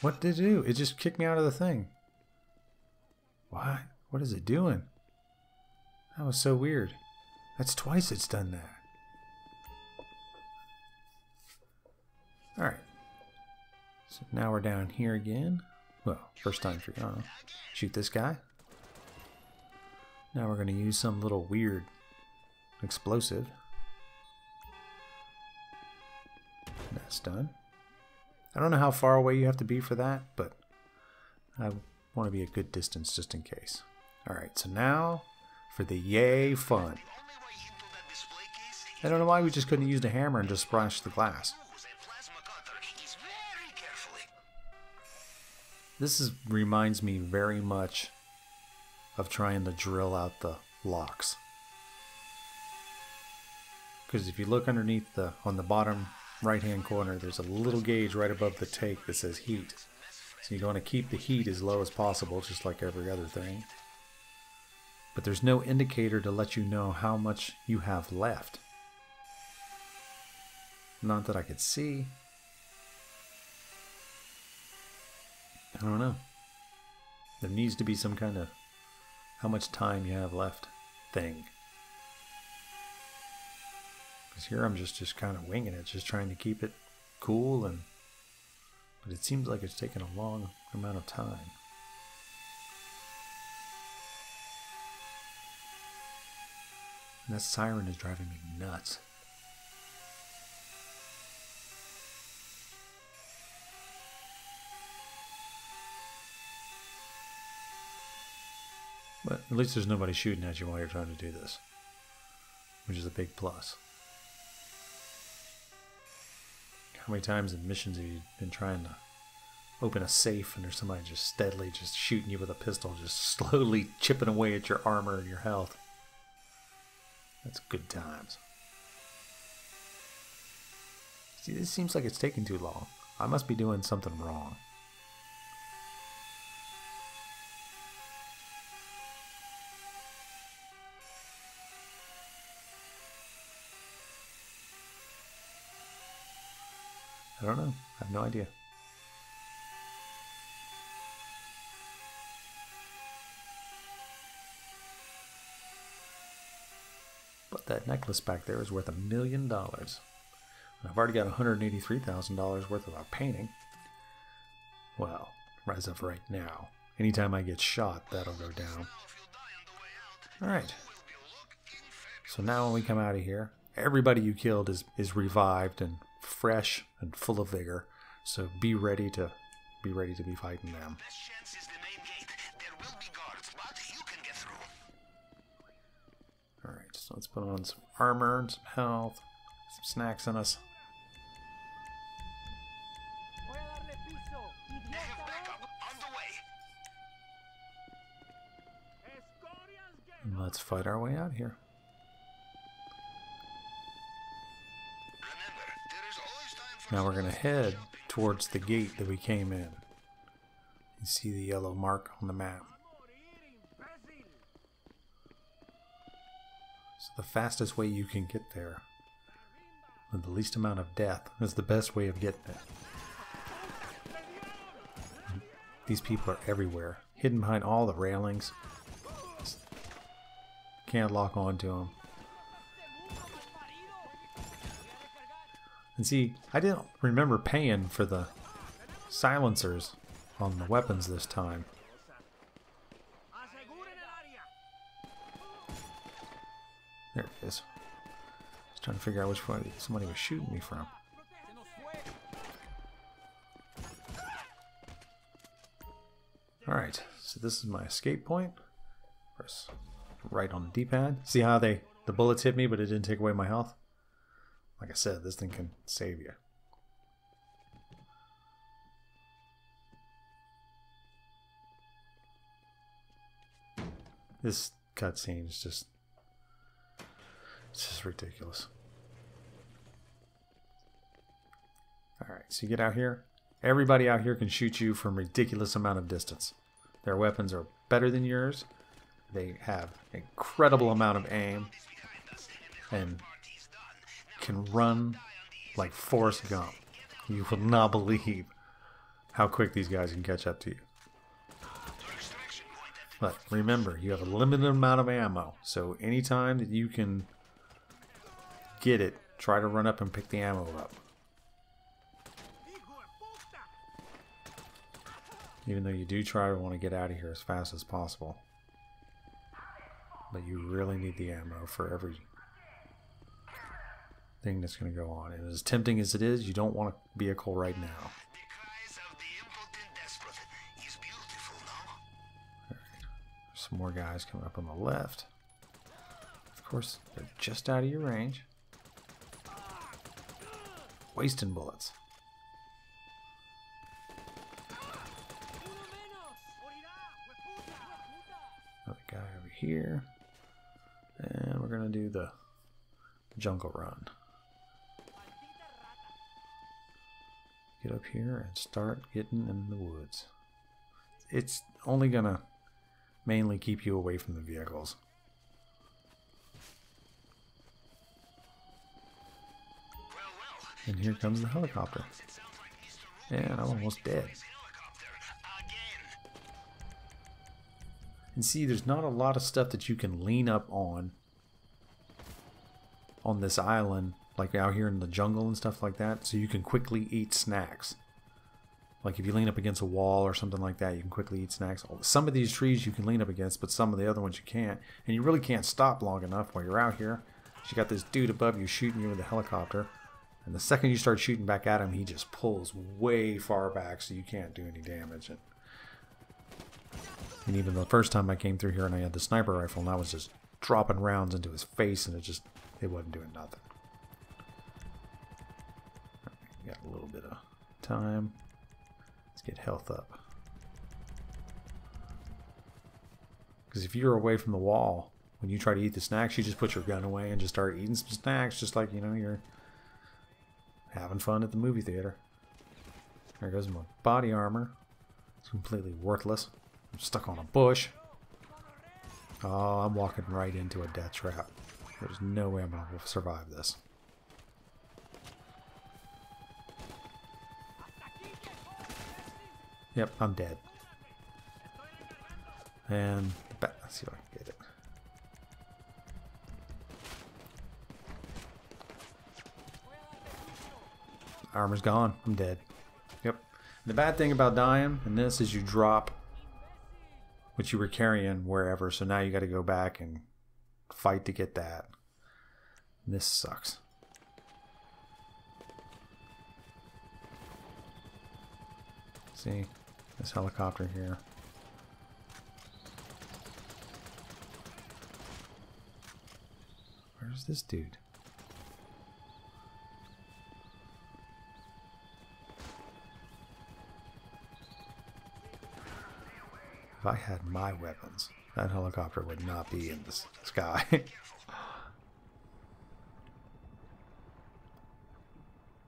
What did it do? It just kicked me out of the thing. What? What is it doing? That was so weird. That's twice it's done that. Alright. So now we're down here again. Well, first time for you. Shoot this guy. Now we're going to use some little weird explosive. That's done. I don't know how far away you have to be for that, but I want to be a good distance just in case. Alright, so now for the yay fun. I don't know why we just couldn't use the hammer and just splash the glass. This is, reminds me very much of trying to drill out the locks. Because if you look underneath the on the bottom right hand corner, there's a little gauge right above the take that says heat. So you want to keep the heat as low as possible, just like every other thing. But there's no indicator to let you know how much you have left. Not that I could see. I don't know. There needs to be some kind of how much time you have left thing. Because here I'm just, just kind of winging it, just trying to keep it cool and. But it seems like it's taking a long amount of time. And that siren is driving me nuts. But at least there's nobody shooting at you while you're trying to do this, which is a big plus. How many times in missions have you been trying to open a safe and there's somebody just steadily just shooting you with a pistol, just slowly chipping away at your armor and your health? That's good times. See, this seems like it's taking too long. I must be doing something wrong. Don't know. I have no idea. But that necklace back there is worth a million dollars. I've already got $183,000 worth of a painting. Well, as of right now. Anytime I get shot, that'll go down. Alright. So now when we come out of here, everybody you killed is, is revived and fresh and full of vigor. So be ready to be ready to be fighting them. Best chance is the main gate. There will be guards, but you can get through. Alright, so let's put on some armor and some health, some snacks in us. They have backup on. And let's fight our way out here. Remember, there is always time for Now we're going to head towards the gate that we came in. You see the yellow mark on the map. So the fastest way you can get there with the least amount of death is the best way of getting it. These people are everywhere, hidden behind all the railings. Can't lock onto them. And see, I didn't remember paying for the silencers on the weapons this time. There it is. Just trying to figure out which way somebody was shooting me from. Alright, so this is my escape point. Press right on the D-pad. See how they the bullets hit me but it didn't take away my health? Like I said, this thing can save you. This cutscene is just it's just ridiculous. Alright, so you get out here. Everybody out here can shoot you from ridiculous amount of distance. Their weapons are better than yours. They have incredible amount of aim and can run like Forrest Gump. You will not believe how quick these guys can catch up to you. But remember, you have a limited amount of ammo, so anytime that you can get it, try to run up and pick the ammo up. Even though you do try to want to get out of here as fast as possible. But you really need the ammo for every thing that's going to go on. And as tempting as it is, you don't want a vehicle right now. Some more guys coming up on the left. Of course, they're just out of your range. Wasting bullets. Another guy over here. And we're going to do the jungle run. Get up here and start getting in the woods. It's only going to mainly keep you away from the vehicles. And here comes the helicopter. And I'm almost dead. And see, there's not a lot of stuff that you can lean up on on this island, like out here in the jungle and stuff like that, so you can quickly eat snacks. Like if you lean up against a wall or something like that, you can quickly eat snacks. Some of these trees you can lean up against, but some of the other ones you can't. And you really can't stop long enough while you're out here. You got this dude above you shooting you with a helicopter. And the second you start shooting back at him, he just pulls way far back so you can't do any damage. And and even the first time I came through here and I had the sniper rifle and I was just dropping rounds into his face and it just it wasn't doing nothing. Got a little bit of time. Let's get health up. Because if you're away from the wall, when you try to eat the snacks, you just put your gun away and just start eating some snacks, just like you know you're having fun at the movie theater. There goes my body armor. It's completely worthless. I'm stuck on a bush. Oh, I'm walking right into a death trap. There's no way I'm going to survive this. Yep, I'm dead. And let's see if I can get it. Armor's gone. I'm dead. Yep. The bad thing about dying in this is you drop what you were carrying wherever, so now you got to go back and fight to get that. This sucks. See, this helicopter here. Where's this dude? If I had my weapons, that helicopter would not be in the sky.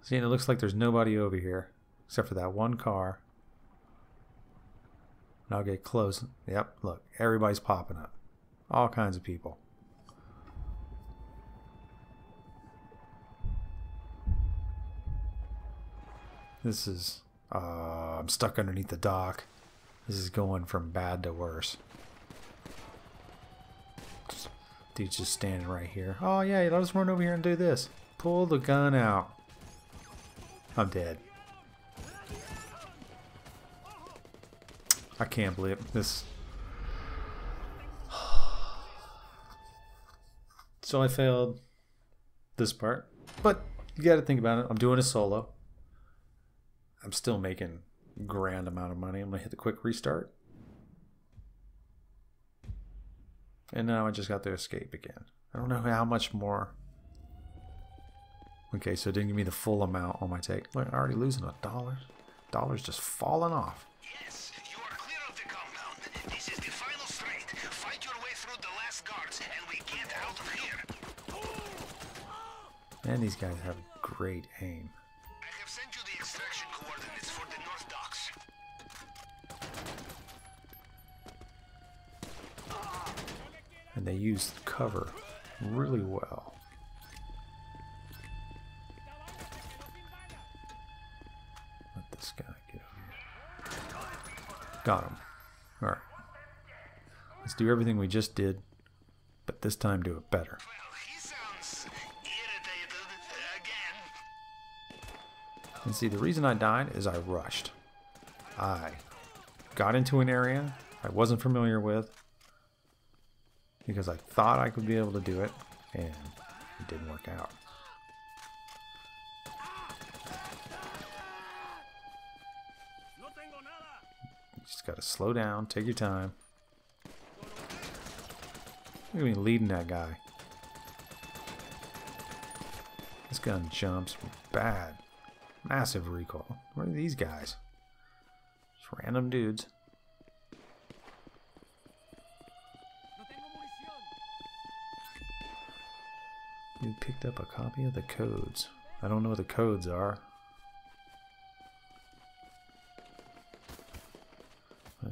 See, and it looks like there's nobody over here except for that one car. And I'll get close. Yep, look, everybody's popping up. All kinds of people. This is. Uh, I'm stuck underneath the dock. This is going from bad to worse. Dude's just standing right here. Oh, yeah, let us run over here and do this. Pull the gun out. I'm dead. I can't believe it. this. So I failed this part. But you got to think about it. I'm doing a solo. I'm still making grand amount of money. I'm gonna hit the quick restart. And now I just got to escape again. I don't know how much more. Okay, so it didn't give me the full amount on my take. Look, I'm already losing a dollar. Dollar's just falling off. Yes, This is the final strait. Fight your way through the last guards, and we get out of here. Man, these guys have great aim. I have sent you the extraction coordinates for the North Docks. And they use cover really well. Let this guy get over here. Got him. Alright. Let's do everything we just did, but this time do it better. And see, the reason I died is I rushed. I got into an area I wasn't familiar with because I thought I could be able to do it, and it didn't work out. Gotta slow down, take your time. Look at me leading that guy. This gun jumps bad. Massive recoil. What are these guys? Just random dudes. You picked up a copy of the codes. I don't know what the codes are.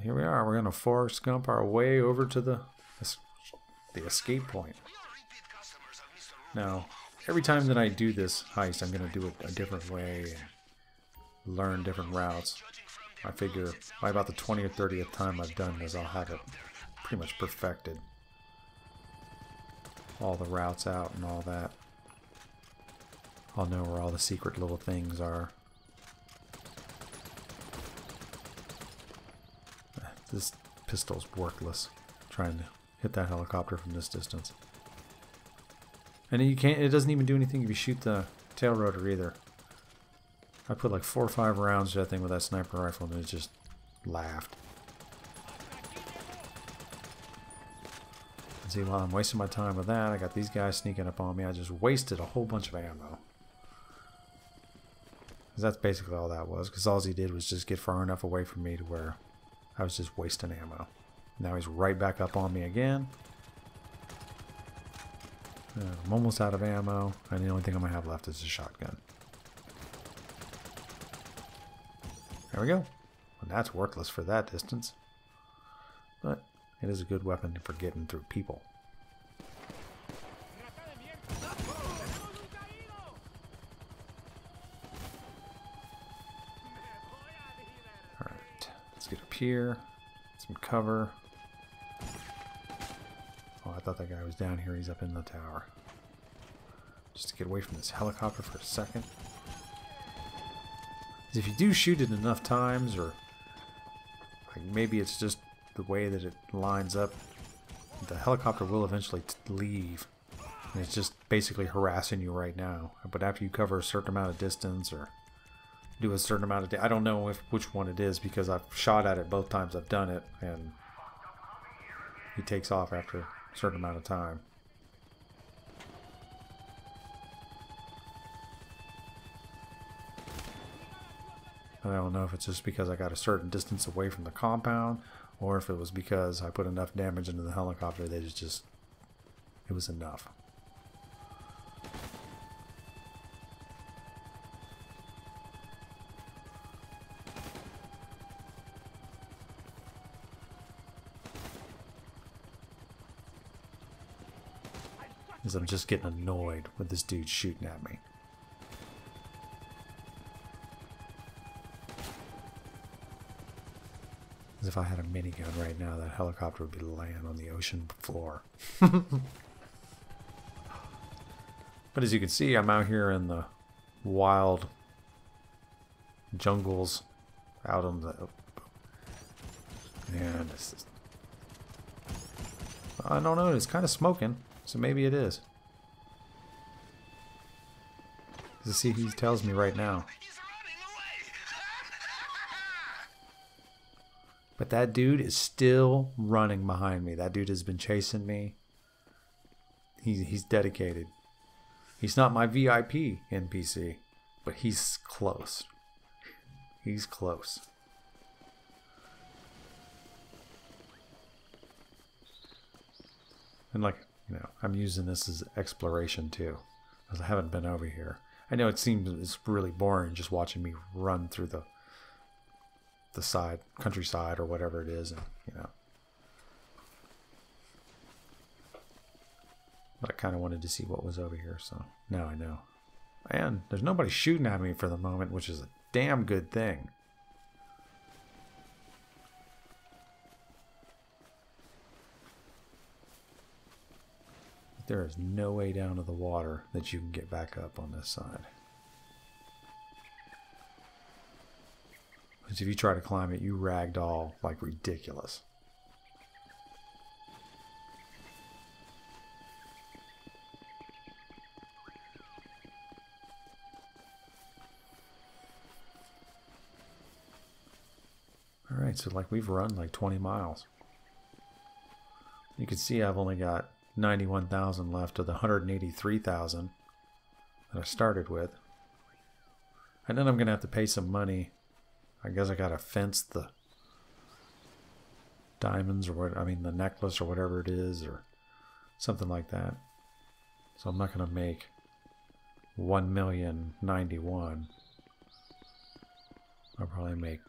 But here we are. We're gonna Forrest Gump our way over to the the escape point. Now, every time that I do this heist, I'm going to do it a different way and learn different routes. I figure by about the 20th or 30th time I've done this, I'll have it pretty much perfected. All the routes out and all that. I'll know where all the secret little things are. This pistol's worthless. Trying to hit that helicopter from this distance. And you can't. It doesn't even do anything if you shoot the tail rotor either. I put like four or five rounds to that thing with that sniper rifle, and it just laughed. See, while I'm wasting my time with that, I got these guys sneaking up on me. I just wasted a whole bunch of ammo. 'Cause that's basically all that was. Because all he did was just get far enough away from me to where I was just wasting ammo. Now he's right back up on me again. Uh, I'm almost out of ammo, and the only thing I'm gonna have left is a shotgun. There we go. That's worthless for that distance. But it is a good weapon for getting through people. Here. Some cover. Oh, I thought that guy was down here. He's up in the tower. Just to get away from this helicopter for a second. If you do shoot it enough times, or like maybe it's just the way that it lines up, the helicopter will eventually leave. And it's just basically harassing you right now. But after you cover a certain amount of distance, or do a certain amount of, I don't know if which one it is because I've shot at it both times I've done it, and he takes off after a certain amount of time. I don't know if it's just because I got a certain distance away from the compound, or if it was because I put enough damage into the helicopter that it's just it was enough. I'm just getting annoyed with this dude shooting at me. As if I had a minigun right now, that helicopter would be laying on the ocean floor. but as you can see, I'm out here in the wild jungles out on the. And I don't know, it's kind of smoking, so maybe it is. To see, he tells me right now. But that dude is still running behind me. That dude has been chasing me. He's he's dedicated. He's not my VIP NPC, but he's close. He's close. And like, you know, I'm using this as exploration too. Because I haven't been over here. I know it seems it's really boring just watching me run through the the side, countryside, or whatever it is, and you know. But I kind of wanted to see what was over here, so now I know. And there's nobody shooting at me for the moment, which is a damn good thing. There is no way down to the water that you can get back up on this side. Because if you try to climb it, you ragdoll like ridiculous. Alright, so like we've run like 20 miles. You can see I've only got 91,000 left of the 183,000 that I started with. And then I'm going to have to pay some money. I guess I got to fence the diamonds or what, I mean the necklace or whatever it is or something like that. So I'm not going to make 1,091. I'll probably make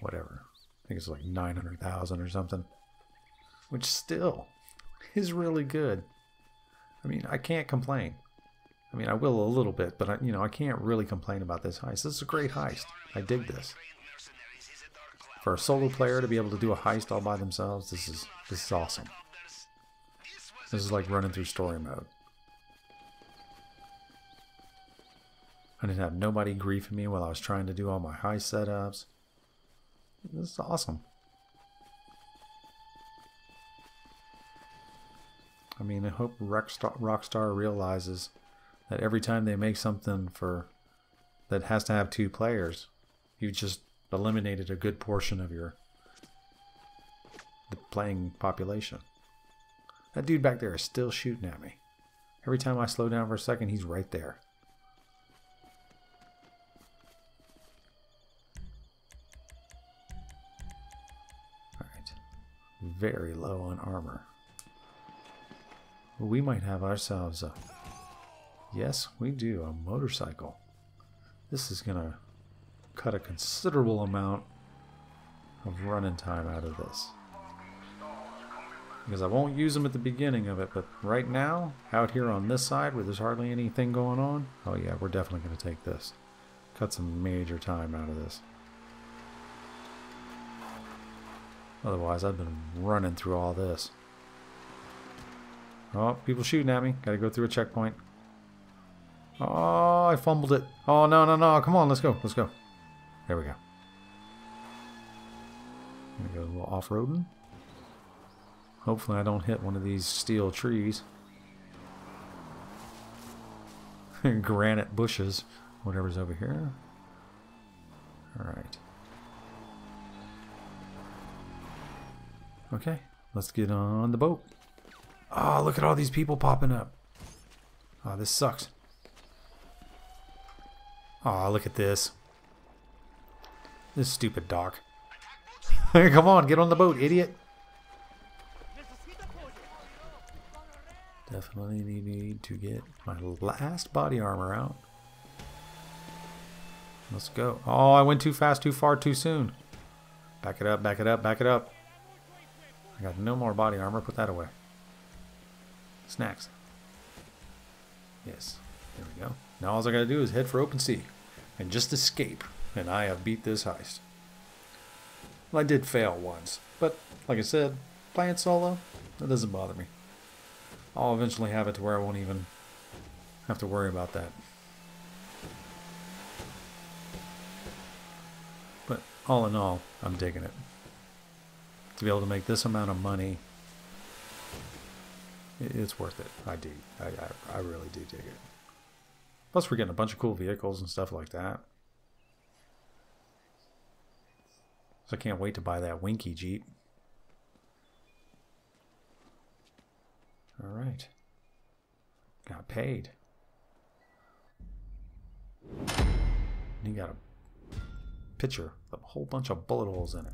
whatever. I think it's like 900,000 or something. Which still is really good. I mean, I can't complain. I mean, I will a little bit, but I, you know, I can't really complain about this heist. This is a great heist. I dig this. For a solo player to be able to do a heist all by themselves, this is this is awesome. This is like running through story mode. I didn't have nobody griefing me while I was trying to do all my heist setups. This is awesome. I mean, I hope Rockstar, Rockstar realizes that every time they make something for that has to have two players, you just eliminated a good portion of your the playing population. That dude back there is still shooting at me. Every time I slow down for a second, he's right there. Alright. Very low on armor. We might have ourselves a... Yes, we do. A motorcycle. This is going to cut a considerable amount of running time out of this. Because I won't use them at the beginning of it, but right now, out here on this side where there's hardly anything going on, oh yeah, we're definitely going to take this. Cut some major time out of this. Otherwise, I've been running through all this. Oh, people shooting at me. Gotta go through a checkpoint. Oh, I fumbled it. Oh, no, no, no. Come on, let's go. Let's go. There we go. Gonna go a little off-roading. Hopefully I don't hit one of these steel trees. Granite bushes. Whatever's over here. Alright. Okay, let's get on the boat. Oh, look at all these people popping up. Oh, this sucks. Oh, look at this. This stupid dock. Come on, get on the boat, idiot. Definitely need to get my last body armor out. Let's go. Oh, I went too fast, too far, too soon. Back it up, back it up, back it up. I got no more body armor. Put that away. Snacks. Yes. There we go. Now all I gotta do is head for open sea and just escape, and I have beat this heist. Well, I did fail once, but like I said, playing solo, that doesn't bother me. I'll eventually have it to where I won't even have to worry about that. But all in all, I'm digging it. To be able to make this amount of money it's worth it. I do. I, I, I really do dig it. Plus, we're getting a bunch of cool vehicles and stuff like that. So I can't wait to buy that Winky Jeep. All right. Got paid. And you got a picture with a whole bunch of bullet holes in it.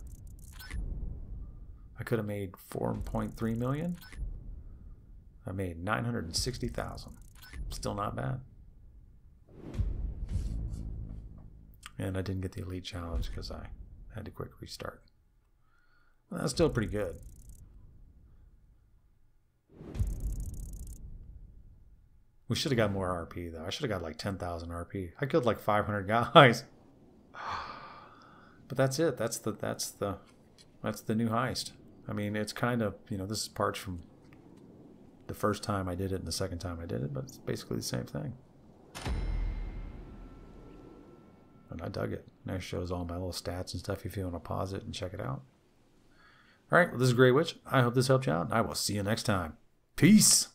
I could have made 4.3 million. I made 960,000. Still not bad. And I didn't get the elite challenge because I had to quick restart. Well, that's still pretty good. We should have got more RP though. I should have got like 10,000 RP. I killed like 500 guys. But that's it. That's the that's the that's the new heist. I mean, it's kind of, you know, this is parts from the first time I did it and the second time I did it, but it's basically the same thing. And I dug it. Now shows all my little stats and stuff if you want to pause it and check it out. All right, well, this is Greywitch. I hope this helped you out, and I will see you next time. Peace!